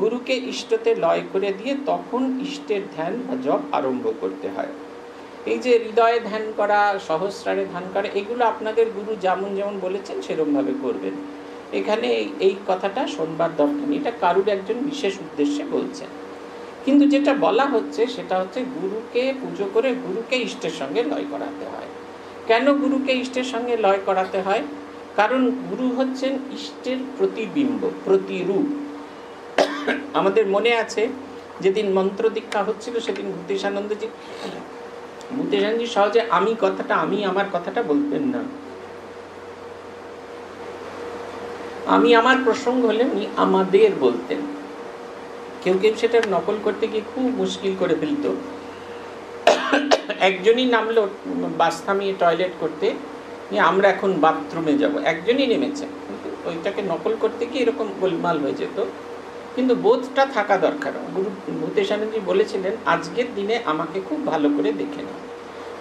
গুরুকে ইষ্টতে লয় করে দিয়ে তখন ইষ্টের ধ্যান বা জপ আরম্ভ করতে হয়। এই যে হৃদয়ে ধ্যান করা, সহস্রারে ধ্যান করা, এগুলো আপনাদের গুরু যেমন যেমন বলেছেন, সেরমভাবে করবেন। এখানে এই কথাটা শোনবার দরকার এটা কারুর একজন বিশেষ উদ্দেশ্যে বলছেন। কিন্তু যেটা বলা হচ্ছে, সেটা হচ্ছে গুরুকে পুজো করে গুরুকে ইষ্টের সঙ্গে লয় করাতে হয়। কেন গুরুকে ইষ্টের সঙ্গে লয় করাতে হয়? কারণ গুরু হচ্ছেন ইষ্টের প্রতিবিম্ব, প্রতিরূপ। আমাদের মনে আছে, যেদিন মন্ত্র দীক্ষা হচ্ছিল, সেদিন ভূতেশানন্দজি ভূতেশানন্দজি সহজে আমি কথাটা, আমি আমার কথাটা বলতেন না। আমি আমার প্রসঙ্গ হলে উনি আমাদের বলতেন। কেউ কেউ সেটা নকল করতে গিয়ে খুব মুশকিল করে ফেলত। একজনই নামলো বাস টয়লেট করতে। আমরা এখন বাথরুমে যাব। একজনই নেমেছে। কিন্তু ওইটাকে নকল করতে গিয়ে এরকম গোলমাল হয়ে যেত। কিন্তু বোধটা থাকা দরকার। গুরু ভূতেশানন্দজি বলেছিলেন, আজকের দিনে আমাকে খুব ভালো করে দেখে নাও।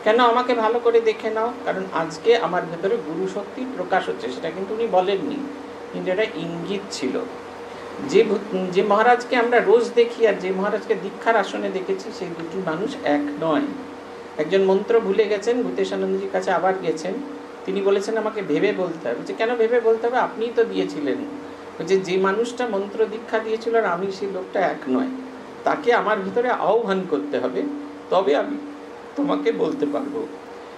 কেন আমাকে ভালো করে দেখে নাও? কারণ আজকে আমার ভেতরে গুরু শক্তি প্রকাশ হচ্ছে। সেটা কিন্তু উনি বলেননি। কিন্তু এটা ইঙ্গিত ছিল। যে যে মহারাজকে আমরা রোজ দেখি আর যে মহারাজকে দীক্ষার আসনে দেখেছি, সেই দুটি মানুষ এক নয়। একজন মন্ত্র ভুলে গেছেন, ভূতেশানন্দজির কাছে আবার গেছেন। তিনি বলেছেন, আমাকে ভেবে বলতে হবে। যে কেন ভেবে বলতে হবে? আপনিই তো দিয়েছিলেন। যে যে মানুষটা মন্ত্র দীক্ষা দিয়েছিল আর আমি সেই লোকটা এক নয়। তাকে আমার ভিতরে আহ্বান করতে হবে, তবে আমি তোমাকে বলতে পারব।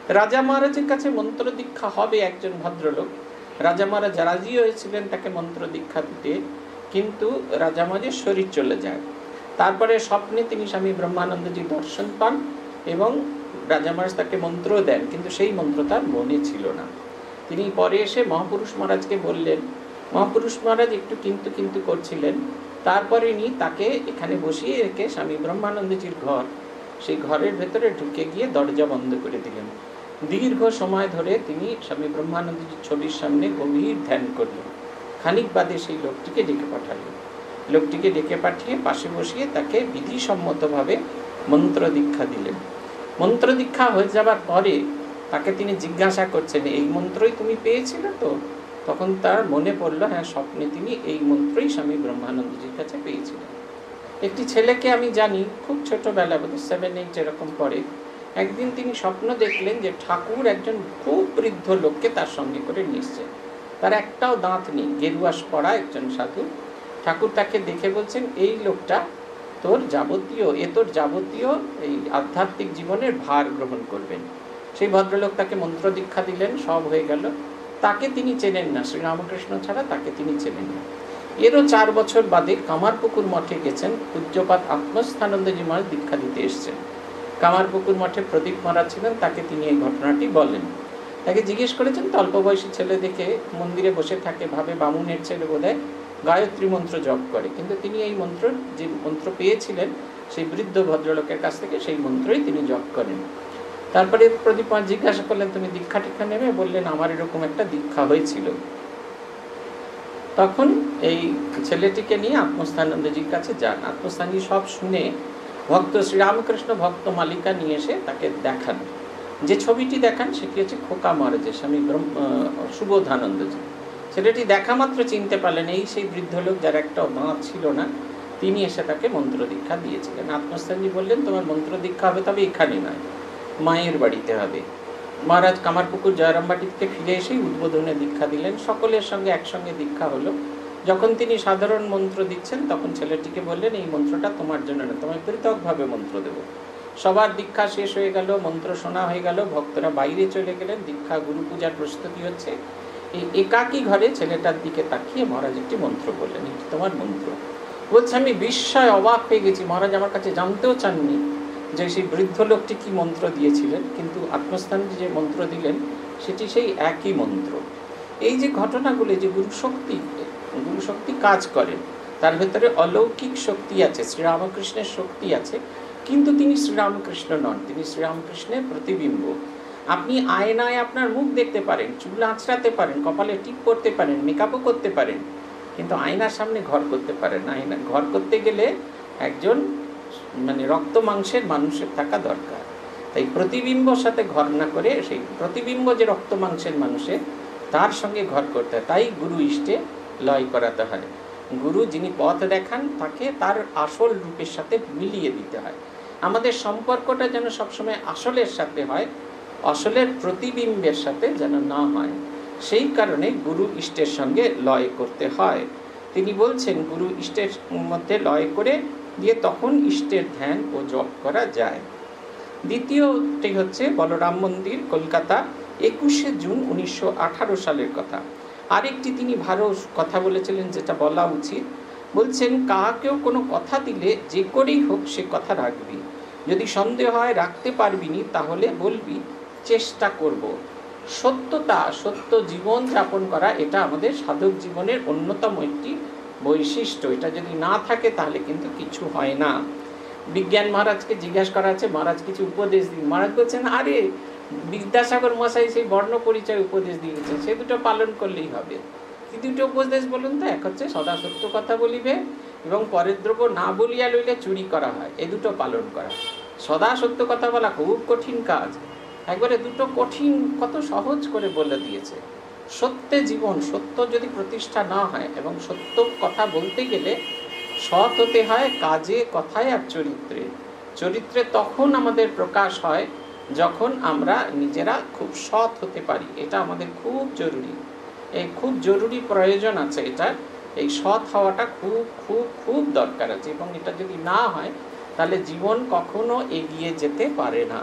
রাজা মহারাজের কাছে মন্ত্র দীক্ষা হবে একজন ভদ্রলোক। রাজা মহারাজ রাজি হয়েছিলেন তাকে মন্ত্র দীক্ষা দিতে। কিন্তু রাজা মহারাজের শরীর চলে যায়। তারপরে স্বপ্নে তিনি স্বামী ব্রহ্মানন্দজি দর্শন পান এবং রাজা মহারাজ তাকে মন্ত্র দেন, কিন্তু সেই মন্ত্র তার মনে ছিল না। তিনি পরে এসে মহাপুরুষ মহারাজকে বললেন, মহাপুরুষ মহারাজ একটু কিন্তু কিন্তু করছিলেন। তারপরে নি তাকে এখানে বসিয়ে রেখে স্বামী ব্রহ্মানন্দজির ঘর, সেই ঘরের ভেতরে ঢুকে গিয়ে দরজা বন্ধ করে দিলেন। দীর্ঘ সময় ধরে তিনি স্বামী ব্রহ্মানন্দজির ছবির সামনে গভীর ধ্যান করলেন। খানিক বাদে সেই লোকটিকে ডেকে পাঠালেন লোকটিকে ডেকে পাঠিয়ে পাশে বসিয়ে তাকে বিধিসম্মতভাবে মন্ত্র দীক্ষা দিলেন। মন্ত্র দীক্ষা হয়ে যাবার পরে তাকে তিনি জিজ্ঞাসা করছেন, এই মন্ত্রই তুমি পেয়েছিলে তো? তখন তার মনে পড়ল হ্যাঁ স্বপ্নে তিনি এই মন্ত্রই স্বামী ব্রহ্মানন্দজির কাছে পেয়েছিলেন। একটি ছেলেকে আমি জানি, খুব ছোটবেলা বোধ সেভেন এইট এরকম পরে একদিন তিনি স্বপ্ন দেখলেন যে ঠাকুর একজন খুব বৃদ্ধ লোককে তার সঙ্গে করে নিয়ে তার একটাও দাঁত নেই। গেরুয়াস পড়া একজন সাধু। ঠাকুর তাকে দেখে বলছেন, এই লোকটা তোর যাবতীয়, এ তোর যাবতীয় এই আধ্যাত্মিক জীবনের ভার গ্রহণ করবেন। সেই ভদ্রলোক তাকে মন্ত্র দীক্ষা দিলেন, সব হয়ে গেল। তাকে তিনি চেনেন না, শ্রীরামকৃষ্ণ ছাড়া তাকে তিনি চেনেন না। এরও চার বছর বাদে কামারপুকুর মঠে গেছেন, পূজ্যপাত আত্মস্থানন্দজি মহারাজ দীক্ষা দিতে এসছেন। কামারপুকুর মঠে প্রদীপ মহারাজ ছিলেন, তাকে তিনি এই ঘটনাটি বলেন। তাকে জিজ্ঞেস করেছেন, তো অল্প বয়সী ছেলে দেখে মন্দিরে বসে থাকে, ভাবে বামুনের ছেলে বোধহয় গায়ত্রী মন্ত্র জপ করে। কিন্তু তিনি এই মন্ত্র, যে মন্ত্র পেয়েছিলেন, সেই বৃদ্ধ ভদ্রলোকের কাছ থেকে সেই মন্ত্রই তিনি জপ করেন। তারপরে প্রদীপ জিজ্ঞাসা করলেন, তুমি দীক্ষা টিক্ষা নেবে? বললেন, আমার এরকম একটা দীক্ষা হয়েছিল। তখন এই ছেলেটিকে নিয়ে আত্মস্থানন্দজির কাছে যান। আত্মস্থানজি সব শুনে ভক্ত, শ্রীরামকৃষ্ণ ভক্ত মালিকা নিয়ে এসে তাকে দেখান। যে ছবিটি দেখান সেটি হচ্ছে? খোকা মহারাজের স্বামী ব্রহ্ম সুবোধানন্দজি ছেলেটি দেখা মাত্র চিনতে পারলেন, এই সেই বৃদ্ধ লোক যার একটা দাঁত ছিল না, তিনি এসে তাকে মন্ত্র দীক্ষা দিয়েছিলেন। আত্মস্থানজি বললেন, তোমার মন্ত্র দীক্ষা হবে তবে এখানে নয়, মায়ের বাড়িতে হবে। মহারাজ কামারপুকুর জয়রামবাটি থেকে ফিরে এসেই উদ্বোধনে দীক্ষা দিলেন। সকলের সঙ্গে একসঙ্গে দীক্ষা হলো। যখন তিনি সাধারণ মন্ত্র দিচ্ছেন, তখন ছেলেটিকে বললেন, এই মন্ত্রটা তোমার জন্য না, তোমায় পৃথকভাবে মন্ত্র দেব। সবার দীক্ষা শেষ হয়ে গেল, মন্ত্র শোনা হয়ে গেল, ভক্তরা বাইরে চলে গেলেন, দীক্ষা গুরু পূজার প্রস্তুতি হচ্ছে। এই একাকী ঘরে ছেলেটার দিকে তাকিয়ে মহারাজ একটি মন্ত্র বললেন, এটি তোমার মন্ত্র। বলছে, আমি বিস্ময় অবাক হয়ে গেছি, মহারাজ আমার কাছে জানতেও চাননি যে সেই বৃদ্ধ লোকটি কি মন্ত্র দিয়েছিলেন, কিন্তু আত্মস্থান যে মন্ত্র দিলেন, সেটি সেই একই মন্ত্র। এই যে ঘটনাগুলি যে গুরু শক্তি গুরু শক্তি কাজ করে তার ভেতরে অলৌকিক শক্তি আছে, শ্রীরামকৃষ্ণের শক্তি আছে কিন্তু তিনি শ্রীরামকৃষ্ণ নন, তিনি শ্রীরামকৃষ্ণের প্রতিবিম্ব। আপনি আয়নায় আপনার মুখ দেখতে পারেন, চুল আঁচড়াতে পারেন, কপালে টিপ করতে পারেন, মেকআপও করতে পারেন, কিন্তু আয়নার সামনে ঘর করতে পারেন আয়না ঘর করতে গেলে একজন মানে রক্ত মাংসের মানুষের থাকা দরকার। তাই প্রতিবিম্বর সাথে ঘর না করে সেই প্রতিবিম্ব যে রক্ত মাংসের মানুষের, তার সঙ্গে ঘর করতে হয়। তাই গুরু ইষ্টে লয় করাতে হয়। গুরু যিনি পথ দেখান, তাকে তার আসল রূপের সাথে মিলিয়ে দিতে হয়। আমাদের সম্পর্কটা যেন সবসময় আসলের সাথে হয়, আসলের প্রতিবিম্বের সাথে যেন না হয়। সেই কারণে গুরু ইষ্টের সঙ্গে লয় করতে হয়। তিনি বলছেন, গুরু ইষ্টের মধ্যে লয় করে দিয়ে তখন ইষ্টের ধ্যান ও জপ করা যায়। দ্বিতীয়টি হচ্ছে বলরাম মন্দির, কলকাতা, একুশে জুন উনিশশো আঠারো সালের কথা। আরেকটি তিনি ভালো কথা বলেছিলেন, যেটা বলা উচিত বলছেন, কাহাকেও কোনো কথা দিলে যে করেই হোক সে কথা রাখবি। যদি সন্দেহ হয় রাখতে পারবি পারবিনি, তাহলে বলবি, চেষ্টা করব। সত্যতা, সত্য জীবন যাপন করা, এটা আমাদের সাধক জীবনের অন্যতম একটি বৈশিষ্ট্য। এটা যদি না থাকে, তাহলে কিন্তু কিছু হয় না। বিজ্ঞান মহারাজকে জিজ্ঞাসা করা আছে, মহারাজ, কিছু উপদেশ দিন। মহারাজ বলছেন, আরে, বিদ্যাসাগর মশাই সেই বর্ণ পরিচয় উপদেশ দিয়েছেন, সে দুটো পালন করলেই হবে। কি দুটো উপদেশ বলুন তো? এক হচ্ছে সদা সত্য কথা বলিবে এবং পরের দ্রব্য না বলিয়া লইলে চুরি করা হয়। এ দুটো পালন করা। সদা সত্য কথা বলা খুব কঠিন কাজ। একবারে দুটো কঠিন, কত সহজ করে বলে দিয়েছে। সত্যে জীবন, সত্য যদি প্রতিষ্ঠা না হয় এবং সত্য কথা বলতে গেলে সৎ হতে হয় কাজে, কথায় আর চরিত্রে। চরিত্রে তখন আমাদের প্রকাশ হয় যখন আমরা নিজেরা খুব সৎ হতে পারি। এটা আমাদের খুব জরুরি। এই খুব জরুরি প্রয়োজন আছে এটা এই সৎ হওয়াটা খুব খুব খুব দরকার আছে এবং এটা যদি না হয়, তাহলে জীবন কখনো এগিয়ে যেতে পারে না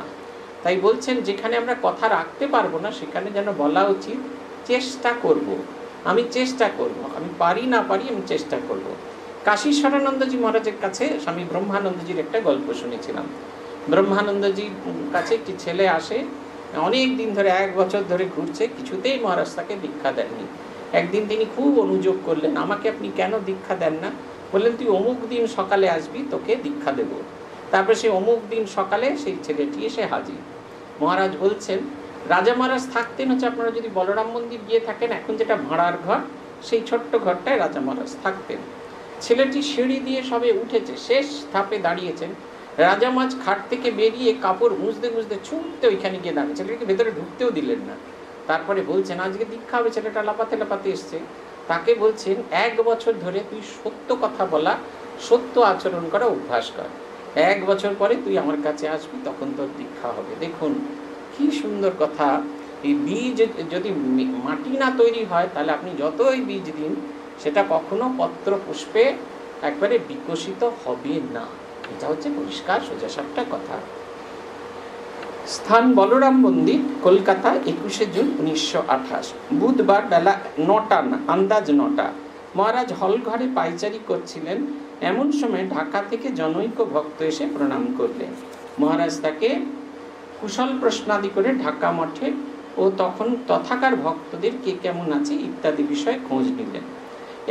তাই বলছেন, যেখানে আমরা কথা রাখতে পারব না, সেখানে যেন বলা উচিত, চেষ্টা করব। আমি চেষ্টা করব। আমি পারি না পারি, আমি চেষ্টা করব। কাশীশ্বরানন্দজি মহারাজের কাছে স্বামী ব্রহ্মানন্দজির একটা গল্প শুনেছিলাম ব্রহ্মানন্দজির কাছে একটি ছেলে আসে অনেক দিন ধরে, এক বছর ধরে ঘুরছে, কিছুতেই মহারাজ তাকে দীক্ষা দেননি। একদিন তিনি খুব অনুযোগ করলেন, আমাকে আপনি কেন দীক্ষা দেন না? বললেন, তুই অমুক দিন সকালে আসবি, তোকে দীক্ষা দেব। তারপরে সেই অমুক দিন সকালে সেই ছেলেটি এসে হাজির। মহারাজ বলছেন, রাজা মহারাজ থাকতেন হচ্ছে আপনারা যদি বলরাম মন্দির গিয়ে থাকেন, এখন যেটা ভাড়ার ঘর, সেই ছোট্ট ঘরটায় রাজা মহারাজ থাকতেন। ছেলেটি সিঁড়ি দিয়ে সবে উঠেছে, শেষ ধাপে দাঁড়িয়েছেন। রাজা মাছ খাট থেকে বেরিয়ে কাপড় মুছতে মুছতে ছুটতে ওইখানে গিয়ে দাঁড়িয়ে। ছেলেটিকে ভেতরে ঢুকতেও দিলেন না। তারপরে বলছেন, আজকে দীক্ষা হবে, ছেলেটা লাপাতে লাপাতে এসছে। তাকে বলছেন, এক বছর ধরে তুই সত্য কথা বলা, সত্য আচরণ করা অভ্যাস কর। এক বছর পরে তুই আমার কাছে আসবি, তখন তোর দীক্ষা হবে। দেখুন, কি সুন্দর কথা। এই বীজ যদি মাটি না তৈরি হয়, তাহলে আপনি যতই বীজ দিন, সেটা কখনো পত্র পুষ্পে একবারে বিকশিত হবে না। এটা হচ্ছে পরিষ্কার সোজাসাপটা কথা। স্থান বলরাম মন্দির, কলকাতা, একুশে জুন উনিশশো আঠাশ। বুধবার বেলা নটা আন্দাজ নটা। মহারাজ হল ঘরে পাইচারি করছিলেন। এমন সময় ঢাকা থেকে জনৈক ভক্ত এসে প্রণাম করলেন। মহারাজ তাকে কুশল প্রশ্নাদি করে ঢাকা মঠে ও তখন তথাকার ভক্তদের কে কেমন আছে ইত্যাদি বিষয়ে খোঁজ নিলেন।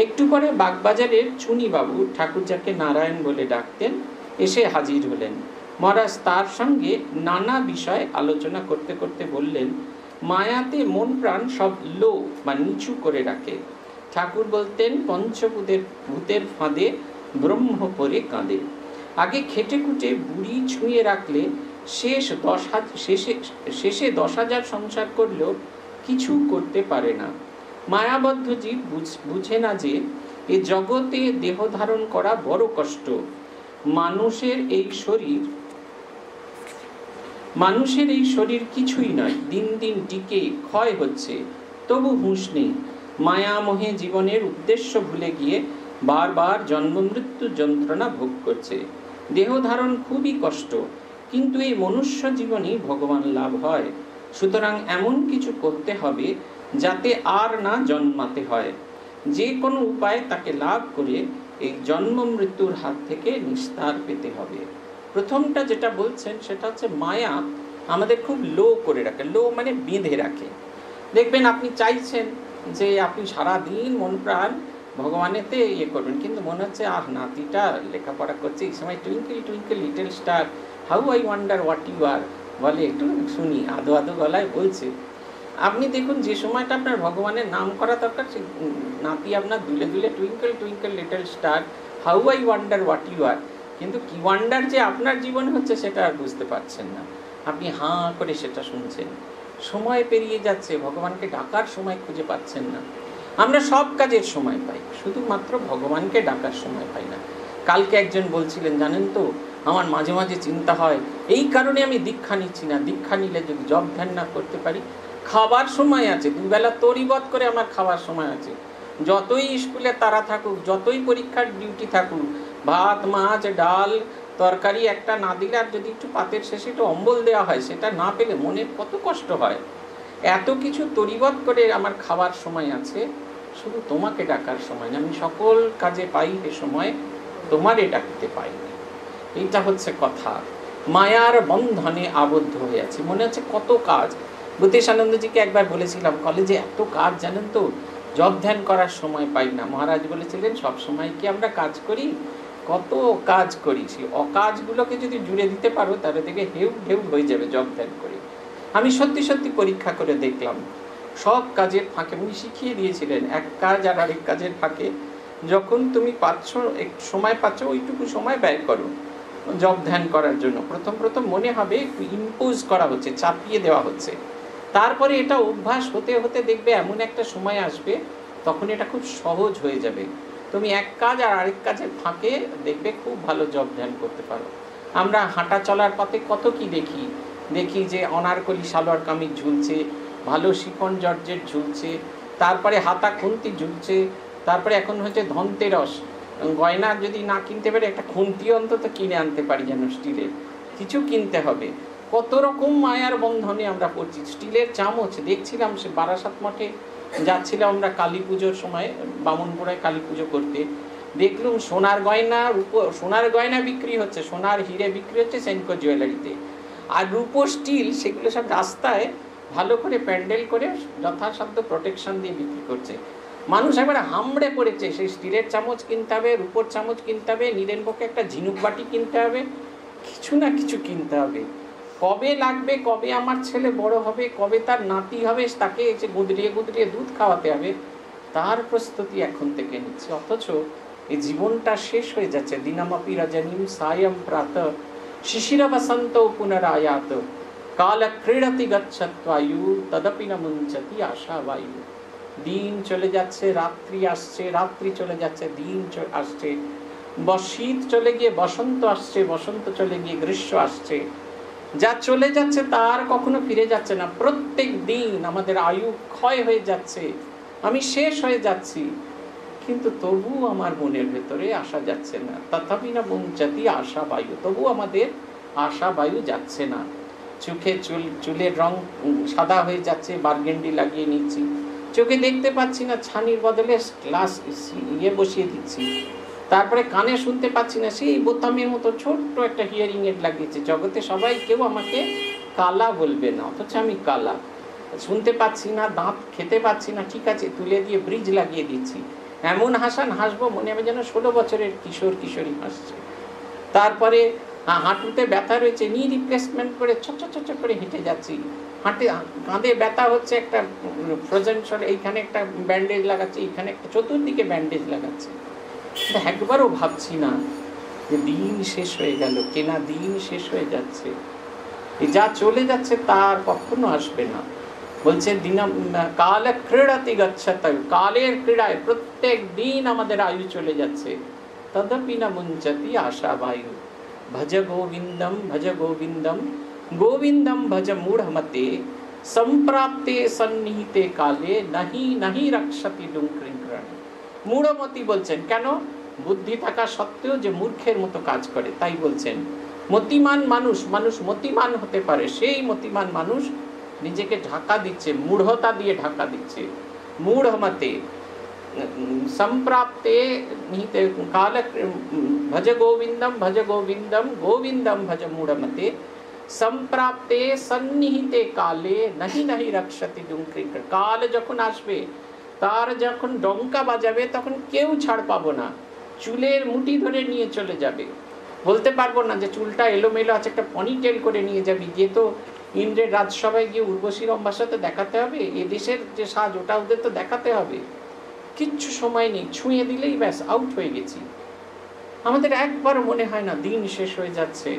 একটু পরে বাগবাজারের চুনিবাবু ঠাকুর যাকে নারায়ণ বলে ডাকতেন। এসে হাজির হলেন। মহারাজ তার সঙ্গে নানা বিষয় আলোচনা করতে করতে বললেন, মায়াতে মন প্রাণ সব লো বা নিচু করে রাখে। ঠাকুর বলতেন, পঞ্চভূতের ভূতের ফাঁদে ব্রহ্ম পরে কাঁদে। আগে খেটে খুঁটে বুড়ি ছুঁয়ে রাখলে শেষ দশ হাজার শেষে শেষে দশ হাজার সংসার করলেও কিছু করতে পারে না। মায়াবদ্ধ জীব বুঝে না যে এ জগতে দেহ ধারণ করা বড় কষ্ট। মানুষের এই শরীর, মানুষের এই শরীর কিছুই নয়। দিন দিন টিকে, ক্ষয় হচ্ছে। তবু হুঁশ নেই। মায়ামোহে জীবনের উদ্দেশ্য ভুলে গিয়ে বারবার জন্ম মৃত্যু যন্ত্রণা ভোগ করছে। দেহ ধারণ খুবই কষ্ট, কিন্তু এই মনুষ্য জীবনই ভগবান লাভ হয়। সুতরাং এমন কিছু করতে হবে যাতে আর না জন্মাতে হয়। যে কোনো উপায়ে তাকে লাভ করে এই জন্ম মৃত্যুর হাত থেকে নিস্তার পেতে হবে। প্রথমটা যেটা বলছেন সেটা হচ্ছে মায়া আমাদের খুব লো করে রাখে, লো মানে বেঁধে রাখে। দেখবেন আপনি চাইছেন যে আপনি সারা দিন মন প্রাণ ভগবানেতে ইয়ে করবেন, কিন্তু মনে হচ্ছে, আহ, নাতিটা লেখাপড়া করছে, এই সময় twinkle twinkle little star how I wonder what you are বলে একটু শুনি, আদো আদো গলায় বলছে। আপনি দেখুন, যে সময়টা আপনার ভগবানের নাম করা দরকার সে নাতি আপনার দুলে দুলে twinkle twinkle little star how I wonder what you are কিন্তু কি ওয়ান্ডার যে আপনার জীবন হচ্ছে সেটা আর বুঝতে পারছেন না। আপনি হাঁ করে সেটা শুনছেন। সময় পেরিয়ে যাচ্ছে, ভগবানকে ডাকার সময় খুঁজে পাচ্ছেন না। আমরা সব কাজের সময় পাই, শুধুমাত্র ভগবানকে ডাকার সময় পাই না। কালকে একজন বলছিলেন, জানেন তো, আমার মাঝে মাঝে চিন্তা হয়, এই কারণে আমি দীক্ষা নিচ্ছি না। দীক্ষা নিলে যদি জব ধ্যান না করতে পারি খাবার সময় আছে, দুবেলা তরিবত করে আমার খাবার সময় আছে। যতই স্কুলে তারা থাকুক, যতই পরীক্ষার ডিউটি থাকুক, ভাত, মাছ, ডাল, তরকারি একটা না দিলে আর যদি একটু পাতের শেষে একটু অম্বল দেওয়া হয়, সেটা না পেলে মনে কত কষ্ট হয়। এত কিছু তরিবত করে আমার খাবার সময় আছে, শুধু তোমাকে ডাকার সময় না, আমি সকল কাজে পাই এ সময়, তোমারে ডাকতে পাই এইটা হচ্ছে কথা। মায়ার বন্ধনে আবদ্ধ হয়ে আছে। মনে হচ্ছে কত কাজ ভূতেশ আনন্দজিকে একবার বলেছিলাম, কলেজে এত কাজ জানেন তো, জব ধ্যান করার সময় পাই না। মহারাজ বলেছিলেন, সব সময় কি আমরা কাজ করি? কত কাজ করি? সেই অকাজগুলোকে যদি জুড়ে দিতে পারো, তাহলে দেখে হেউ ঢেউ হয়ে যাবে জব ধ্যান করে। আমি সত্যি সত্যি পরীক্ষা করে দেখলাম, সব কাজের ফাঁকে উনি শিখিয়ে দিয়েছিলেন, এক কাজ আর আরেক কাজের ফাঁকে। যখন তুমি পাচ্ছ একটু সময় পাচ্ছ, ওইটুকু সময় ব্যয় করো জব ধ্যান করার জন্য। প্রথম প্রথম মনে হবে একটু ইম্পোজ করা হচ্ছে, চাপিয়ে দেওয়া হচ্ছে। তারপরে এটা অভ্যাস হতে হতে দেখবে এমন একটা সময় আসবে, তখন এটা খুব সহজ হয়ে যাবে। তুমি এক কাজ আর আরেক কাজের ফাঁকে দেখবে খুব ভালো জব ধ্যান করতে পারো। আমরা হাঁটা চলার পথে কত কি দেখি? দেখি যে অনারকলি সালোয়ার কামিজ ঝুলছে, ভালো শিকন জর্জের ঝুলছে, তারপরে হাতা খুন্তি ঝুলছে, তারপরে এখন হচ্ছে ধনতেরস গয়না যদি না কিনতে পারি, একটা খুন্তি অন্তত কিনে আনতে পারি যেন স্টিলের কিছু কিনতে হবে। কত রকম মায়ার বন্ধনে আমরা পড়ছি। স্টিলের চামচ, দেখছিলাম সে বারাসাত মঠে যাচ্ছিলাম আমরা কালী পুজোর সময়, বামুনপুরায় কালী পুজো করতে। দেখলুম সোনার গয়না, রূপ, সোনার গয়না বিক্রি হচ্ছে, সোনার হিরে বিক্রি হচ্ছে সেনকো জুয়েলারিতে। আর রূপো স্টিল সেগুলো সব রাস্তায় ভালো করে প্যান্ডেল করে যথাসাধ্য প্রোটেকশন দিয়ে বিক্রি করছে। মানুষ একবারে হামড়ে পড়েছে, সেই স্টিলের চামচ কিনতে হবে, রূপোর চামচ কিনতে হবে নিরেন পক্ষে একটা ঝিনুক বাটি কিনতে হবে, কিছু না কিছু কিনতে হবে। কবে লাগবে, কবে আমার ছেলে বড় হবে, কবে তার নাতি হবে, তাকে এসে গুদরিয়ে গুদরিয়ে দুধ খাওয়াতে হবে, তার প্রস্তুতি এখন থেকে নিচ্ছে। অথচ এই জীবনটা শেষ হয়ে যাচ্ছে। দিনামাপি রাজনীম সায়ম প্রাত শিশির বসন্ত পুনরায়াত কাল ক্রীড়তি গচ্ছত্বায়ু, তদপি না মুঞ্চতি আশা বায়ু দিন চলে যাচ্ছে, রাত্রি আসছে, রাত্রি চলে যাচ্ছে, দিন আসছে। শীত চলে গিয়ে বসন্ত আসছে, বসন্ত চলে গিয়ে গ্রীষ্ম আসছে। যা চলে যাচ্ছে তার কখনো ফিরে যাচ্ছে না। প্রত্যেক দিন আমাদের আয়ু ক্ষয় হয়ে যাচ্ছে। আমি শেষ হয়ে যাচ্ছি। কিন্তু তবু আমার মনের ভেতরে আসা যাচ্ছে না। তথাপি না বঞ্চাতি আশা বায়ু। তবু আমাদের আশা বায়ু যাচ্ছে না। চোখে চুল, চুলের রং সাদা হয়ে যাচ্ছে, বার্গেন্ডি লাগিয়ে নিচ্ছি। চোখে দেখতে পাচ্ছি না, ছানির বদলে গ্লাস ইয়ে বসিয়ে দিচ্ছি। তারপরে কানে শুনতে পাচ্ছি না, সেই বোতামের মতো ছোট্ট একটা হিয়ারিং এড লাগিয়েছে। জগতে সবাই কেউ আমাকে কালা বলবে না, অথচ আমি কালা। শুনতে পাচ্ছি না, দাঁত খেতে পাচ্ছি না, ঠিক আছে, তুলে দিয়ে ব্রিজ লাগিয়ে দিচ্ছি। এমন হাসান হাসবো, মনে হবে যেন ষোলো বছরের কিশোর কিশোরী হাসছে। তারপরে হাঁটুতে ব্যথা রয়েছে নি রিপ্লেসমেন্ট করে ছোট ছোট করে হেঁটে যাচ্ছি। হাঁটে, কাঁধে ব্যথা হচ্ছে একটা ফ্রোজেন এইখানে একটা ব্যান্ডেজ লাগাচ্ছে, এইখানে একটা চতুর্দিকে ব্যান্ডেজ লাগাচ্ছি। একবারও ভাবছি না যে দিন শেষ হয়ে গেল, কেনা দিন শেষ হয়ে যাচ্ছে। যা চলে যাচ্ছে তার কখনো আসবে না। বলছে দিন কাল ক্রীড়াতে গচ্ছত, কালের ক্রীড়ায় প্রত্যেক দিন আমাদের আয়ু চলে যাচ্ছে। তদপি না মুঞ্চতি আশা বায়ু। ভজ গোবিন্দম ভজ গোবিন্দম গোবিন্দম ভজ মূঢ়মতে। সম্প্রাপ্তে সন্নিহিতে কালে, নাহি নাহি রক্ষতি ডুঙ্কৃঙ্করণ মূঢ়মতি বলছেন, কেন? বুদ্ধি থাকা সত্ত্বেও যে মূর্খের মতো কাজ করে। তাই বলছেন, মতিমান মানুষ মানুষ মতিমান হতে পারে, সেই মতিমান মানুষ নিজেকে ঢাকা দিচ্ছে, মূঢ়তা দিয়ে ঢাকা দিচ্ছে। মূঢ়মতে, সম্প্রাপ্তে নিহিতে কাল ভজ গোবিন্দম ভজ গোবিন্দম গোবিন্দম ভজ মূঢ়মতে, সম্প্রাপ্তে সন্নিহিতে কালে, নাহি নাহি রক্ষতি ডুঙ্করি কাল যখন আসবে তার যখন ডঙ্কা বাজাবে, তখন কেউ ছাড় পাবো না। চুলের মুঠি ধরে নিয়ে চলে যাবে। বলতে পারব না যে চুলটা এলোমেলো আছে, একটা পনিটেল করে নিয়ে যাবি। গিয়ে তো ইন্দ্রের রাজসভায় গিয়ে উর্বশী রম্বার সাথে দেখাতে হবে এ দেশের যে সাজ, ওটা ওদের তো দেখাতে হবে। কিচ্ছু সময় নেই, ছুঁয়ে দিলেই ব্যাস আউট হয়ে গেছি। আমাদের একবার মনে হয় না দিন শেষ হয়ে যাচ্ছে।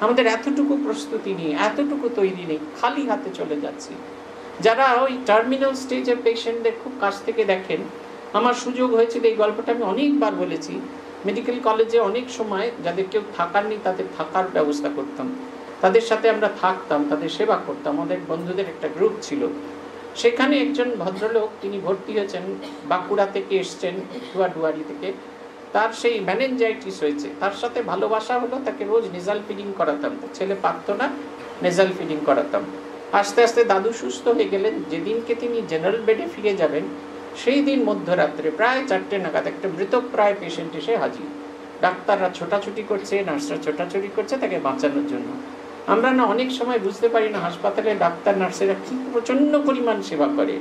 আমাদের এতটুকু প্রস্তুতি নেই, এতটুকু তৈরি নেই, খালি হাতে চলে যাচ্ছি। যারা ওই টার্মিনাল স্টেজের পেশেন্টদের খুব কাছ থেকে দেখেন, আমার সুযোগ হয়েছিল, এই গল্পটা আমি অনেকবার বলেছি। মেডিকেল কলেজে অনেক সময় যাদের কেউ থাকার নেই, তাদের থাকার ব্যবস্থা করতাম। তাদের সাথে আমরা থাকতাম, তাদের সেবা করতাম। আমাদের বন্ধুদের একটা গ্রুপ ছিল। সেখানে একজন ভদ্রলোক, তিনি ভর্তি হয়েছেন, বাঁকুড়া থেকে এসছেন ডুয়াডুয়ারি থেকে। তার সেই ম্যানেঞ্জাইটিস হয়েছে। তার সাথে ভালোবাসা হলো, তাকে রোজ নেজাল ফিডিং করাতাম। ছেলে পারতো না নেজাল ফিডিং করাতাম। আস্তে আস্তে দাদু সুস্থ হয়ে গেলেন। যেদিনকে তিনি জেনারেল বেডে ফিরে যাবেন, সেই দিন মধ্যরাত্রে প্রায় চারটে নাগাদ একটা মৃতপ্রায় পেশেন্ট এসে হাজির। ডাক্তাররা ছোটাছুটি করছে, নার্সরা ছোটাছুটি করছে তাকে বাঁচানোর জন্য। আমরা না অনেক সময় বুঝতে পারি না হাসপাতালে ডাক্তার, নার্সেরা কি প্রচণ্ড পরিমাণ সেবা করে।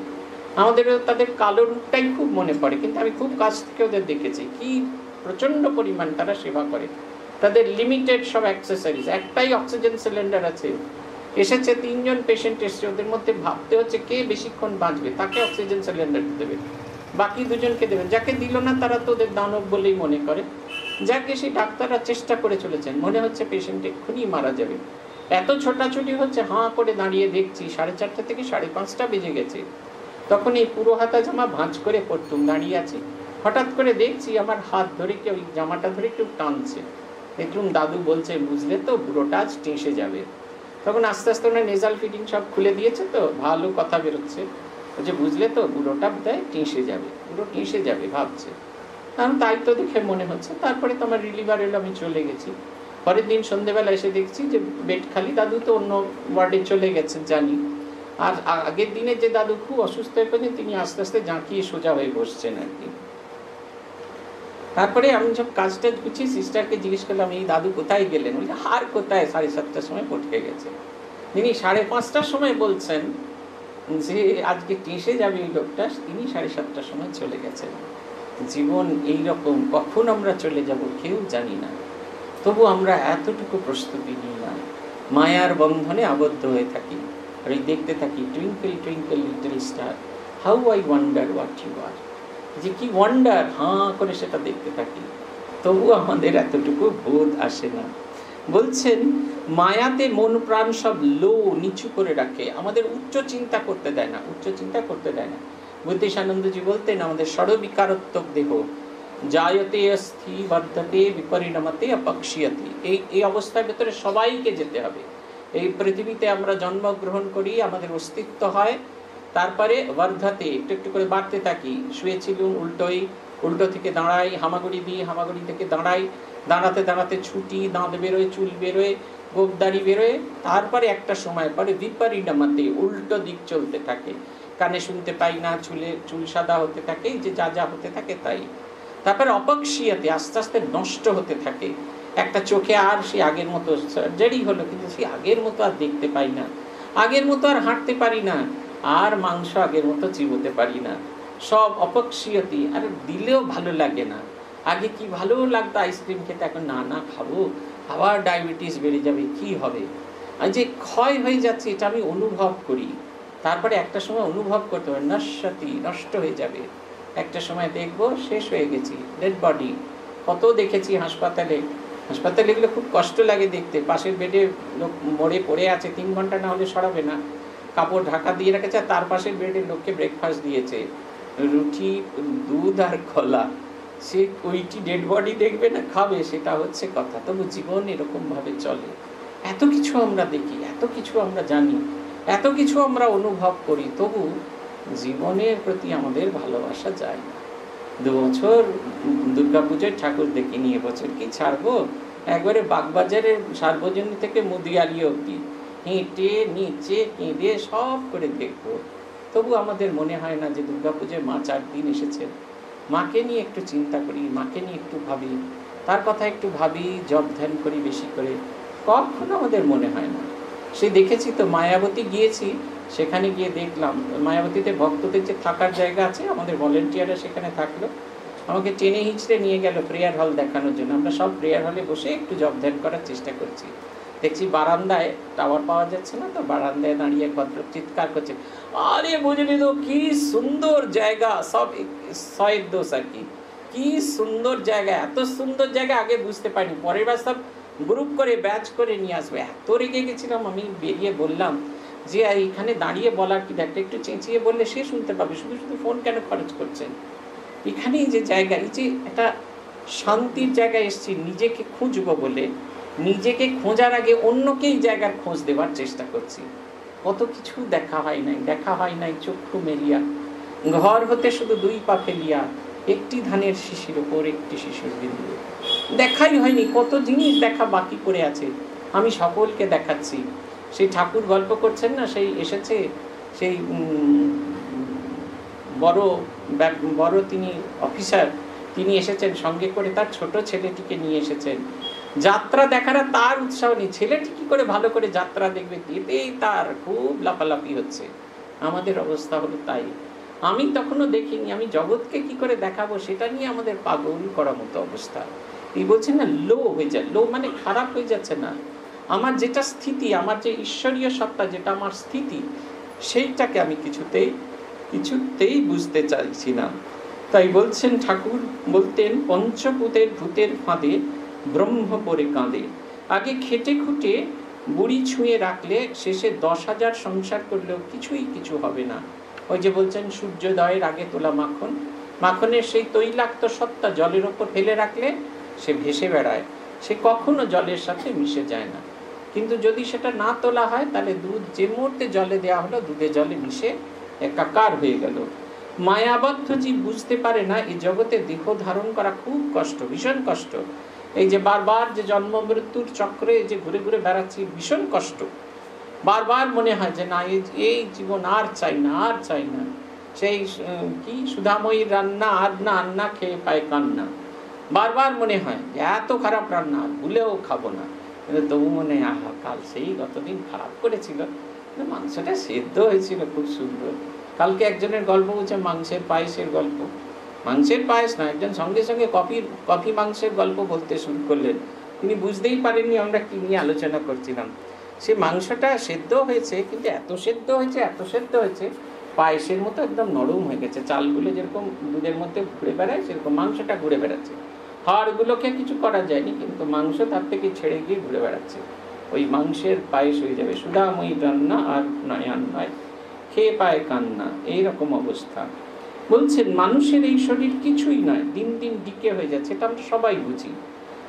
আমাদেরও তাদের কালো রূপটাই খুব মনে পড়ে, কিন্তু আমি খুব কাছ থেকে ওদের দেখেছি কি প্রচণ্ড পরিমাণ তারা সেবা করে। তাদের লিমিটেড সব অ্যাক্সেসরিজ একটাই অক্সিজেন সিলিন্ডার আছে। এসেছে তিনজন পেশেন্ট এসছে, ওদের মধ্যে ভাবতে হচ্ছে কে বেশিক্ষণ বাঁচবে, তাকে অক্সিজেন সিলিন্ডার দেবে বাকি দুজনকে দেবেন যাকে দিল না, তারা তো ওদের দানব বলেই মনে করে। যাকে সেই ডাক্তাররা চেষ্টা করে চলেছেন, মনে হচ্ছে পেশেন্ট এক্ষুনি মারা যাবে। এত ছোটাছুটি হচ্ছে, হাঁ করে দাঁড়িয়ে দেখছি, সাড়ে চারটে থেকে সাড়ে পাঁচটা বেজে গেছে। তখন এই পুরো হাতা জামা ভাঁজ করে পড়তুম দাঁড়িয়ে আছি। হঠাৎ করে দেখছি আমার হাত ধরে কেউ জামাটা ধরে কেউ টানছে। দেখলুম দাদু বলছে, বুঝলে তো বুড়োটা আজ টেসে যাবে। তখন আস্তে আস্তে ওনার নেজাল ফিটিং সব খুলে দিয়েছে তো, ভালো কথা বেরোচ্ছে। যে বুঝলে তো বুড়োটা বোধহয় টিঁসে যাবে। বুড়ো টিঁসে যাবে ভাবছে। কারণ তাই তো দেখে মনে হচ্ছে। তারপরে তো আমার রিলিভার এলো, আমি চলে গেছি। পরের দিন সন্ধ্যেবেলা এসে দেখছি যে বেড খালি। দাদু তো অন্য ওয়ার্ডে চলে গেছেন জানি। আর আগের দিনে যে দাদু খুব অসুস্থ হয়ে পড়েছেন তিনি আস্তে আস্তে জাঁকিয়ে সোজা হয়ে বসছেন আর কি। তারপরে আমি সব কাজটা গুছিয়ে সিস্টারকে জিজ্ঞেস করলাম, এই দাদু কোথায় গেলেন? বলছে, হার কোথায়? সাড়ে সাতটার সময় পটকে গেছে। তিনি সাড়ে পাঁচটার সময় বলছেন যে, আজকে টেসে যাবে এই লোকটা। তিনি সাড়ে সাতটার সময় চলে গেছেন। জীবন এই রকম কখন আমরা চলে যাব কেউ জানি না। তবু আমরা এতটুকু প্রস্তুতি নিই না। মায়ার বন্ধনে আবদ্ধ হয়ে থাকি আর দেখতে থাকি twinkle twinkle little star how I wonder what you are যে কি ওয়ান্ডার হাঁ করে সেটা দেখতে থাকি। তবু আমাদের এতটুকু বোধ আসে না। বলছেন, মায়াতে মন প্রাণ সব লো, নিচু করে রাখে। আমাদের উচ্চ চিন্তা করতে দেয় না, উচ্চ চিন্তা করতে দেয় না। বুদ্ধিশানন্দজি বলতেন, আমাদের ষড়বিকারত্মক দেহ। জায়তে অস্থি বর্ধতে বিপরিণমতে অপক্ষিয়তি। এই এই অবস্থার ভেতরে সবাইকে যেতে হবে। এই পৃথিবীতে আমরা জন্মগ্রহণ করি, আমাদের অস্তিত্ব হয় তারপরে বর্ধাতে একটু একটু করে বাড়তে থাকি। শুয়েছিলুম উল্টোই, উল্টো থেকে দাঁড়াই, হামাগুড়ি দিই হামাগুড়ি থেকে দাঁড়াই, দাঁড়াতে দাঁড়াতে ছুটি, দাঁত বেরোয়, চুল বেরোয় গোপদারি বেরোয়, তারপরে একটা সময় পরে বিপরিণামাতে উল্টো দিক চলতে থাকে। কানে শুনতে পাই না, চুলে, চুল সাদা হতে থাকে যে যা যা হতে থাকে তাই। তারপরে অপক্ষিয়াতে আস্তে আস্তে নষ্ট হতে থাকে। একটা চোখে আর সে আগের মতো সার্জারি হলো, কিন্তু সে আগের মতো আর দেখতে পাই না। আগের মতো আর হাঁটতে পারি না। আর মাংস আগের মতো চিবোতে পারি না। সব অপক্ষীয়তি, আর দিলেও ভালো লাগে না। আগে কি ভালো লাগতো আইসক্রিম খেতে, এখন না না খাব। আবার ডায়াবেটিস বেড়ে যাবে, কি হবে? আর যে ক্ষয় হয়ে যাচ্ছে, এটা আমি অনুভব করি। তারপরে একটা সময় অনুভব করতে হবে, নশ্বতি, নষ্ট হয়ে যাবে। একটা সময় দেখব, শেষ হয়ে গেছি ডেড বডি কত দেখেছি হাসপাতালে। হাসপাতালে এগুলো খুব কষ্ট লাগে দেখতে। পাশের বেডে লোক মরে পড়ে আছে, তিন ঘণ্টা না হলে সরাবে না। কাপড় ঢাকা দিয়ে রেখেছে তার পাশের বেডের লোককে ব্রেকফাস্ট দিয়েছে। রুটি, দুধ আর কলা। সে ওইটি ডেড বডি দেখবে না, খাবে, সেটা হচ্ছে কথা। তবু জীবন এরকম ভাবে চলে। এত কিছু আমরা দেখি, এত কিছু আমরা জানি, এত কিছু আমরা অনুভব করি, তবু জীবনের প্রতি আমাদের ভালোবাসা যায় না। দু বছর দুর্গাপুজোর ঠাকুর দেখি নিয়ে বছর কি ছাড়বো? একবারে বাগবাজারের সার্বজনীন থেকে মুদিয়ালি অব্দি হেঁটে, নিচে, কেঁদে সব করে দেখব। তবু আমাদের মনে হয় না যে দুর্গাপুজোয় মা চার দিন এসেছেন। মাকে নিয়ে একটু চিন্তা করি, মাকে নিয়ে একটু ভাবি। তার কথা একটু ভাবি জব ধ্যান করি বেশি করে। কখনো আমাদের মনে হয় না। সে দেখেছি তো মায়াবতী গিয়েছি, সেখানে গিয়ে দেখলাম। মায়াবতীতে ভক্তদের যে থাকার জায়গা আছে, আমাদের ভলেন্টিয়াররা সেখানে থাকল। আমাকে টেনে হিঁচড়ে নিয়ে গেল প্রেয়ার হল দেখানোর জন্য। আমরা সব প্রেয়ার হলে বসে একটু জব ধ্যান করার চেষ্টা করছি। দেখছি বারান্দায় টাওয়ার পাওয়া যাচ্ছে না তো, বারান্দায় দাঁড়িয়ে ভদ্র চিৎকার করছে। আরে বুঝলি তো, কি সুন্দর জায়গা, সব সয়ের দোষ আর কি। কি সুন্দর জায়গা, এত সুন্দর জায়গা আগে বুঝতে পারিনি। পরের বার সব গ্রুপ করে ব্যাচ করে নিয়ে আসবে। এত রেগে গেছিলাম, আমি বেরিয়ে বললাম যে এইখানে দাঁড়িয়ে বলার কি একটা একটু চেঁচিয়ে বললে সে শুনতে পাবে। শুধু শুধু ফোন কেন খরচ করছেন এখানেই যে জায়গা, এই যে একটা শান্তির জায়গায় এসছি, নিজেকে খুঁজবো বলে নিজেকে খোঁজার আগে অন্যকেই জায়গার খোঁজ দেওয়ার চেষ্টা করছি। কত কিছু দেখা হয় নাই, দেখা হয় নাই, চক্ষু মেলিয়া। ঘর হতে শুধু দুই পা ফেলিয়া, একটি ধানের শিশির ওপর একটি শিশুর বিন্দু। দেখাই হয়নি কত জিনিস দেখা বাকি করে আছে, আমি সকলকে দেখাচ্ছি। সেই ঠাকুর গল্প করছেন না, সেই এসেছে, সেই বড় বড় তিনি অফিসার, তিনি এসেছেন সঙ্গে করে, তার ছোট ছেলেটিকে নিয়ে এসেছেন। যাত্রা দেখার তার উৎসাহ নেই ছেলেটি কি করে ভালো করে যাত্রা দেখবে এতেই তার খুব লাফালাফি হচ্ছে। আমাদের অবস্থা হলো তাই। আমি তখনও দেখিনি, আমি জগৎকে কি করে দেখাবো সেটা নিয়ে আমাদের পাগল করার মতো অবস্থা। এই বলছেন না, লো হয়ে যায়। লো মানে খারাপ হয়ে যাচ্ছে না। আমার যেটা স্থিতি, আমার যে ঈশ্বরীয় সত্তা, যেটা আমার স্থিতি, সেইটাকে আমি কিছুতেই কিছুতেই বুঝতে চাইছি না। তাই বলছেন ঠাকুর, বলতেন, পঞ্চভূতের ভূতের ফাঁদে ব্রহ্ম পরে কাঁদে আগে খেটে খুঁটে বুড়ি ছুঁয়ে রাখলে শেষে দশ হাজার সংসার করলেও কিছুই কিছু হবে না। ওই যে বলছেন, সূর্যোদয়ের আগে তোলা মাখন। মাখনের সেই তৈলাক্ত সত্তা জলের ওপর ফেলে রাখলে সে ভেসে বেড়ায়। সে কখনো জলের সাথে মিশে যায় না। কিন্তু যদি সেটা না তোলা হয়, তাহলে দুধ যে মুহূর্তে জলে দেওয়া হলো, দুধে জলে মিশে একাকার হয়ে গেল। মায়াবদ্ধ জীব বুঝতে পারে না এই জগতে দেহ ধারণ করা খুব কষ্ট, ভীষণ কষ্ট। এই যে বারবার যে জন্ম মৃত্যুর চক্রে যে ঘুরে ঘুরে বেড়াচ্ছি, ভীষণ কষ্ট। বারবার মনে হয় যে না, এই জীবন আর চাই না, আর চাই না। সেই কি সুধাময়ী রান্না, আর না আন্না খেয়ে পায় কান্না। বারবার মনে হয় যে এত খারাপ রান্না ভুলেও খাব না। কিন্তু তবু মনে, আহা, কাল সেই গতদিন খারাপ করেছিল। মাংসটা সেদ্ধ হয়েছিল, খুব সুন্দর। কালকে একজনের গল্প বলছে, মাংসের পায়েসের গল্প। মাংসের পায়েস না, একজন সঙ্গে সঙ্গে কফির, কফি মাংসের গল্প বলতে শুরু করলেন। তিনি বুঝতেই পারেননি আমরা কি নিয়ে আলোচনা করছিলাম। সে মাংসটা সেদ্ধ হয়েছে, কিন্তু এত সেদ্ধ হয়েছে, এত সেদ্ধ হয়েছে, পায়েসের মতো একদম নরম হয়ে গেছে। চালগুলো যেরকম দুধের মধ্যে ঘুরে বেড়ায়, সেরকম মাংসটা ঘুরে বেড়াচ্ছে। হাড়গুলোকে কিছু করা যায়নি, কিন্তু মাংস তার থেকে ছেড়ে গিয়ে ঘুরে বেড়াচ্ছে। ওই মাংসের পায়েস হয়ে যাবে। সুধাময়ী রান্না আর নয় আর নয় খেয়ে পায় কান্না। এইরকম অবস্থা। বলছেন, মানুষের এই শরীর কিছুই নয়, দিন দিন ডিকে হয়ে যাচ্ছে। এটা আমরা সবাই বুঝি।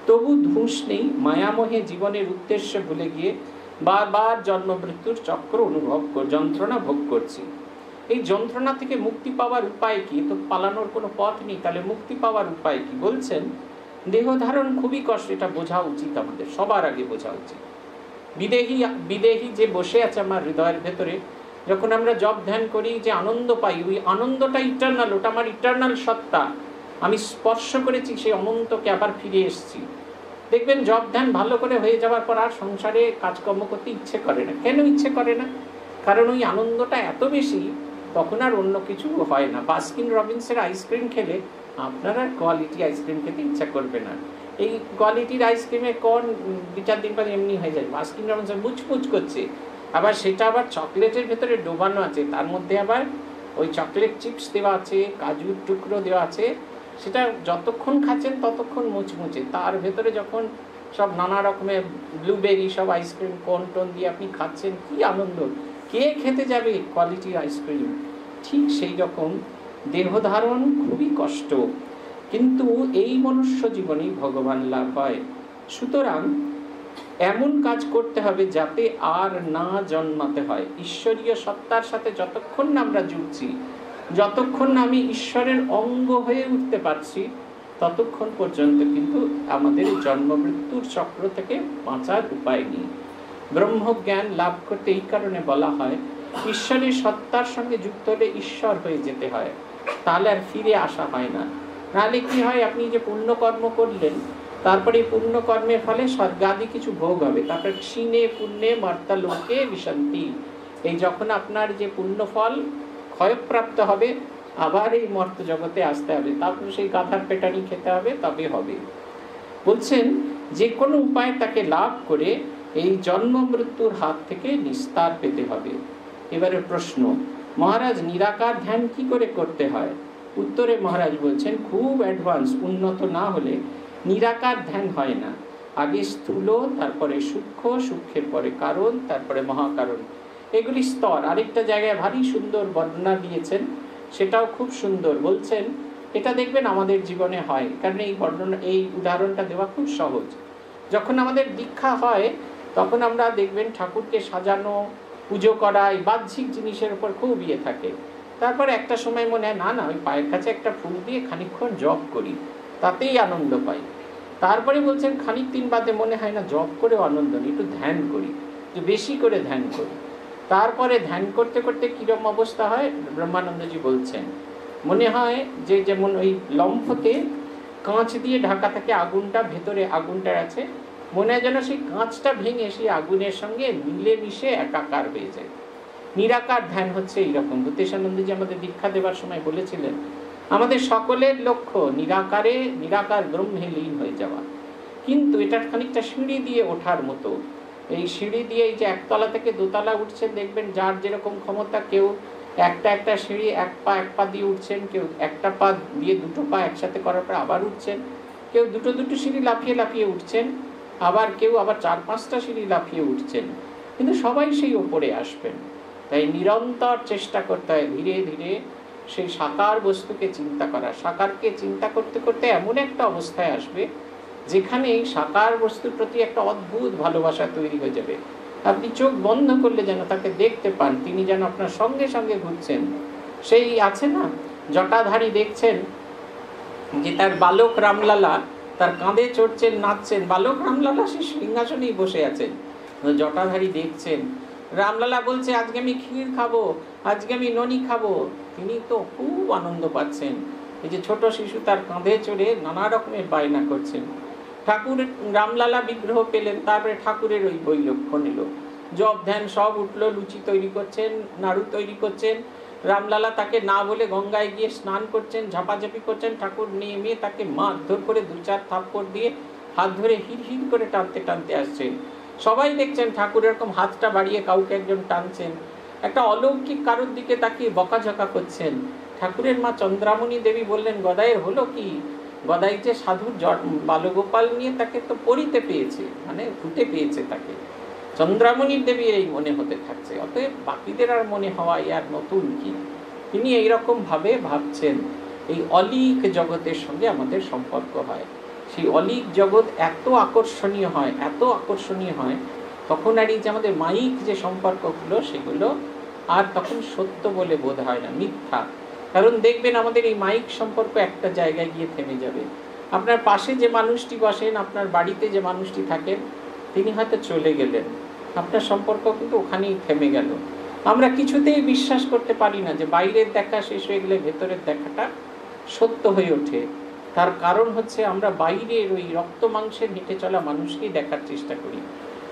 তবু ধূস নেই, মায়ামহে জীবনের উদ্দেশ্য ভুলে গিয়ে বারবার জন্ম মৃত্যুর চক্র অনুভব যন্ত্রণা ভোগ করছি। এই যন্ত্রণা থেকে মুক্তি পাওয়ার উপায় কি? তো পালানোর কোনো পথ নেই, তাহলে মুক্তি পাওয়ার উপায় কি? বলছেন, দেহ ধারণ খুবই কষ্ট, এটা বোঝা উচিত আমাদের, সবার আগে বোঝা উচিত। বিদেহী বিদেহী যে বসে আছে আমার হৃদয়ের ভেতরে যখন আমরা জব ধ্যান করি যে আনন্দ পাই, ওই আনন্দটা ইটার্নাল ওটা আমার ইটার্নাল সত্তা। আমি স্পর্শ করেছি, সেই অনন্তকে আবার ফিরে এসেছি। দেখবেন জব ধ্যান ভালো করে হয়ে যাওয়ার পর আর সংসারে কাজকর্ম করতে ইচ্ছে করে না। কেন ইচ্ছে করে না? কারণ ওই আনন্দটা এত বেশি, তখন আর অন্য কিছু হয় না। বাস্কিন রবিন্সের আইসক্রিম খেলে আপনার আর কোয়ালিটি আইসক্রিম খেতে ইচ্ছা করবে না। এই কোয়ালিটির আইসক্রিমে কোন দু চার দিন পর এমনি হয়ে যায়। বাস্কিন রবিন্স মুচমুচ করছে। আবার সেটা আবার চকলেটের ভেতরে ডোবানো আছে, তার মধ্যে আবার ওই চকলেট চিপস দেওয়া আছে, কাজুর টুকরো দেওয়া আছে, সেটা যতক্ষণ খাচ্ছেন ততক্ষণ মুচমুচে। তার ভেতরে যখন সব নানা রকমের ব্লুবেরি সব আইসক্রিম কোন টোন দিয়ে আপনি খাচ্ছেন, কি আনন্দ! কে খেতে যাবে কোয়ালিটির আইসক্রিম ঠিক সেই রকম দেহধারণ খুবই কষ্ট। কিন্তু এই মনুষ্য জীবনেই ভগবান লাভ হয়। সুতরাং এমন কাজ করতে হবে যাতে আর না জন্মাতে হয়। ঈশ্বরীয় সত্তার সাথে যতক্ষণ না আমরা জুড়ছি যতক্ষণ না আমি ঈশ্বরের অঙ্গ হয়ে উঠতে পারছি, ততক্ষণ পর্যন্ত কিন্তু আমাদের জন্ম মৃত্যুর চক্র থেকে বাঁচার উপায় নেই। ব্রহ্মজ্ঞান লাভ করতে এই কারণে বলা হয়, ঈশ্বরের সত্তার সঙ্গে যুক্ত হলে ঈশ্বর হয়ে যেতে হয়, তাহলে আর ফিরে আসা হয় না। নাহলে কি হয়, আপনি যে পুণ্যকর্ম করলেন তারপরে পুণ্যকর্মের ফলে স্বর্গাদি কিছু ভোগ হবে। তারপরে ক্ষীণে, পুণ্যে, মর্তা, লোকে বিশান্তি এই যখন আপনার যে পুণ্যফল ক্ষয়প্রাপ্ত হবে, আবার এই মর্ত জগতে আসতে হবে। তারপরে সেই গাধার পেটানি খেতে হবে, তবে হবে। বলছেন যে কোনো উপায় তাকে লাভ করে এই জন্ম মৃত্যুর হাত থেকে নিস্তার পেতে হবে। এবারে প্রশ্ন, মহারাজ নিরাকার ধ্যান কি করে করতে হয়? উত্তরে মহারাজ বলছেন, খুব অ্যাডভান্স, উন্নত না হলে নিরাকার ধ্যান হয় না। আগে স্থূল, তারপরে সূক্ষ্ম, সূক্ষ্মের পরে কারণ, তারপরে মহাকারণ। এগুলি স্তর। আরেকটা জায়গায় ভারী সুন্দর বর্ণনা দিয়েছেন, সেটাও খুব সুন্দর। বলছেন, এটা দেখবেন আমাদের জীবনে হয়। কারণ এই বর্ণনা, এই উদাহরণটা দেওয়া খুব সহজ। যখন আমাদের দীক্ষা হয়, তখন আমরা দেখবেন ঠাকুরকে সাজানো, পুজো করা, এই বাহ্যিক জিনিসের উপর খুব ইয়ে থাকে। তারপর একটা সময় মনে হয়, না না ওই পায়ের কাছে একটা ফুল দিয়ে খানিকক্ষণ জপ করি, তাতেই আনন্দ পাই। তারপরে বলছেন, খানিক দিন বাদে মনে হয় না, জপ করেও আনন্দ নেই, একটু ধ্যান করি, একটু বেশি করে ধ্যান করি। তারপরে ধ্যান করতে করতে কিরম অবস্থা হয়? ব্রহ্মানন্দজি বলছেন, মনে হয় যে যেমন ওই লম্ফতে কাঁচ দিয়ে ঢাকা থাকে আগুনটা, ভেতরে আগুনটা আছে, মনে হয় যেন সেই কাঁচটা ভেঙে সেই আগুনের সঙ্গে মিলে মিশে একাকার হয়ে যায়। নিরাকার ধ্যান হচ্ছে এইরকম। ভূতেশানন্দজি আমাদের দীক্ষা দেবার সময় বলেছিলেন আমাদের সকলের লক্ষ্য নিরাকারে, নিরাকার ব্রহ্মে লীন হয়ে যাওয়া। কিন্তু এটা খানিকটা সিঁড়ি দিয়ে ওঠার মতো। এই সিঁড়ি দিয়ে এই যে একতলা থেকে দোতলা উঠছেন, দেখবেন যার যেরকম ক্ষমতা, কেউ একটা একটা সিঁড়ি এক পা এক পা দিয়ে উঠছেন, কেউ একটা পা দিয়ে দুটো পা একসাথে করার পর আবার উঠছেন। কেউ দুটো দুটো সিঁড়ি লাফিয়ে লাফিয়ে উঠছেন, আবার কেউ আবার চার, পাঁচটা সিঁড়ি লাফিয়ে উঠছেন। কিন্তু সবাই সেই ওপরে আসবেন। তাই নিরন্তর চেষ্টা করতে হয়, ধীরে ধীরে সেই সাকার বস্তুকে চিন্তা করা। সাকারকে চিন্তা করতে করতে এমন একটা অবস্থায় আসবে, যেখানে এই সাকার বস্তুর প্রতি একটা অদ্ভুত ভালোবাসা তৈরি হয়ে যাবে। আপনি চোখ বন্ধ করলে যেন তাকে দেখতে পান, তিনি যেন আপনার সঙ্গে সঙ্গে ঘুরছেন। সেই আছে না, জটাধারী দেখছেন যে তার বালক রামলালা তার কাঁধে চড়ছেন, নাচছেন। বালক রামলালা সে সিংহাসনেই বসে আছেন। জটাধারী দেখছেন। রামলালা বলছে, আজকে আমি ক্ষীর খাব। আজকে আমি ননি খাব। তিনি তো খুব আনন্দ পাচ্ছেন। এই যে ছোট শিশু তার কাঁধে চড়ে নানা রকমের বায়না করছেন। ঠাকুর রামলালা বিগ্রহ পেলেন, তারপরে ঠাকুরের ওই বৈলক্ষ্য নিল। জব ধ্যান সব উঠল, লুচি তৈরি করছেন, নাড়ু তৈরি করছেন। রামলালা তাকে না বলে গঙ্গায় গিয়ে স্নান করছেন, ঝাপাঝাপি করছেন। ঠাকুর নেমে তাকে মারধর করে দু চার থাপ্পড় দিয়ে হাত ধরে হির করে টানতে টানতে আসছেন। সবাই দেখছেন ঠাকুর এরকম হাতটা বাড়িয়ে কাউকে একজন টানছেন। একটা অলৌকিক কারোর দিকে তাকিয়ে বকাঝকা করছেন। ঠাকুরের মা চন্দ্রামণি দেবী বললেন গদাইয়ের হলো কি? গদাই যে সাধুর বালগোপাল নিয়ে তাকে তো পড়িতে পেয়েছে মানে ফুটে পেয়েছে তাকে। চন্দ্রামণির দেবী এই মনে হতে থাকছে, অতএব বাকিদের আর মনে হওয়াই আর নতুন কি? তিনি এইরকমভাবে ভাবছেন, এই অলিক জগতের সঙ্গে আমাদের সম্পর্ক হয়। সেই অলিক জগৎ এত আকর্ষণীয় হয়, এত আকর্ষণীয় হয় তখন আর এই যে আমাদের মাইক যে সম্পর্কগুলো, সেগুলো আর তখন সত্য বলে বোধ হয় না, মিথ্যা। কারণ দেখবেন আমাদের এই মাইক সম্পর্ক একটা জায়গায় গিয়ে থেমে যাবে। আপনার পাশে যে মানুষটি বসেন, আপনার বাড়িতে যে মানুষটি থাকেন, তিনি হয়তো চলে গেলেন। আপনার সম্পর্ক কিন্তু ওখানেই থেমে গেল। আমরা কিছুতেই বিশ্বাস করতে পারি না যে বাইরের দেখা শেষ হয়ে গেলে ভেতরের দেখাটা সত্য হয়ে ওঠে। তার কারণ হচ্ছে আমরা বাইরের ওই রক্ত মাংসের হেঁটে চলা মানুষকেই দেখার চেষ্টা করি।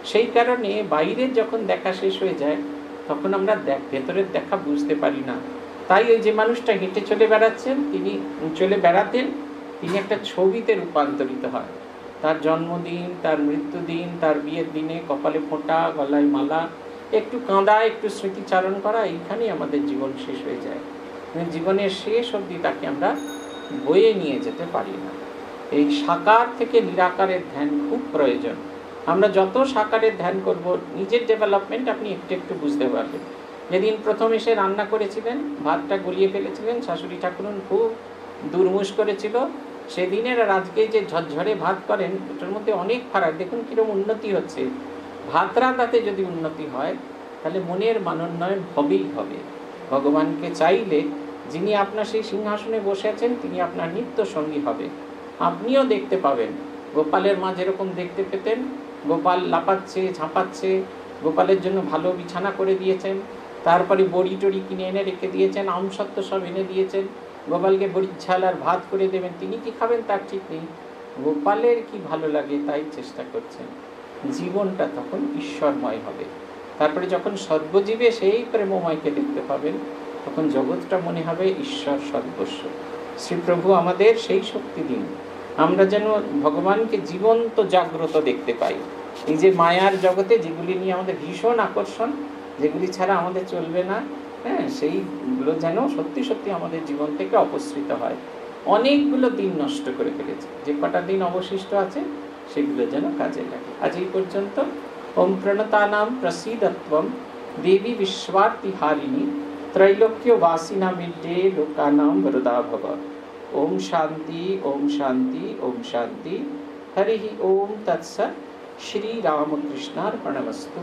সেই কারণে বাইরের যখন দেখা শেষ হয়ে যায়, তখন আমরা দেখ, ভেতরের দেখা বুঝতে পারি না। তাই ওই যে মানুষটা হেঁটে চলে বেড়াচ্ছেন, তিনি চলে বেড়াতেন, তিনি একটা ছবিতে রূপান্তরিত হয়। তার জন্মদিন, তার মৃত্যুদিন, তার বিয়ের দিনে কপালে ফোঁটা, গলায় মালা, একটু কাঁদা, একটু স্মৃতিচারণ করা, এইখানেই আমাদের জীবন শেষ হয়ে যায়। জীবনের শেষ অবধি তাকে আমরা বয়ে নিয়ে যেতে পারি না। এই সাকার থেকে নিরাকারের ধ্যান খুব প্রয়োজন। আমরা যত সাকারের ধ্যান করব, নিজের ডেভেলপমেন্ট আপনি একটু একটু বুঝতে পারবেন। যেদিন প্রথম এসে রান্না করেছিলেন, ভাতটা গলিয়ে ফেলেছিলেন, শাশুড়ি ঠাকুরুন খুব দুর্মুষ করেছিল, সেদিনের আর আজকে যে ঝরঝরে ভাত করেন, ওটার মধ্যে অনেক ফারাক। দেখুন কীরকম উন্নতি হচ্ছে। ভাত রান্নাতে যদি উন্নতি হয়, তাহলে মনের মানোন্নয়ন হবেই হবে। ভগবানকে চাইলে যিনি আপনার সেই সিংহাসনে বসে আছেন, তিনি আপনার নিত্য সঙ্গী হবে। আপনিও দেখতে পাবেন। গোপালের মা যেরকম দেখতে পেতেন গোপাল লাপাচ্ছে ঝাঁপাচ্ছে গোপালের জন্য ভালো বিছানা করে দিয়েছেন। তারপরে বড়ি টড়ি কিনে এনে রেখে দিয়েছেন, আমসত্ত্ব সব এনে দিয়েছেন। গোপালকে বড়ির ঝাল আর ভাত করে দেবেন। তিনি কি খাবেন তার ঠিক নেই। গোপালের কি ভালো লাগে তাই চেষ্টা করছেন। জীবনটা তখন ঈশ্বরময় হবে। তারপরে যখন সর্বজীবে সেই প্রেমময়কে দেখতে পাবেন, তখন জগৎটা মনে হবে ঈশ্বর সর্বস্ব। শ্রীপ্রভু আমাদের সেই শক্তি দিন। আমরা যেন ভগবানকে জীবন্ত, জাগ্রত দেখতে পাই। এই যে মায়ার জগতে যেগুলি নিয়ে আমাদের ভীষণ আকর্ষণ, যেগুলি ছাড়া আমাদের চলবে না হ্যাঁ সেইগুলো যেন সত্যি সত্যি আমাদের জীবন থেকে অপসৃত হয়। অনেকগুলো দিন নষ্ট করে ফেলেছে। যে কটা দিন অবশিষ্ট আছে, সেগুলো যেন কাজে লাগে। আজ এই পর্যন্ত ওম প্রণতানাম প্রসিদত্বম দেবী বিশ্বার্থী হারিণী ত্রৈলোক্য বাসিনা মিড্ডে লোকানাম বরদা ভগত ओम शांति ओम शांति ओम शांति। हरि ओम तत्सत श्री रामकृष्णार्पणमस्तु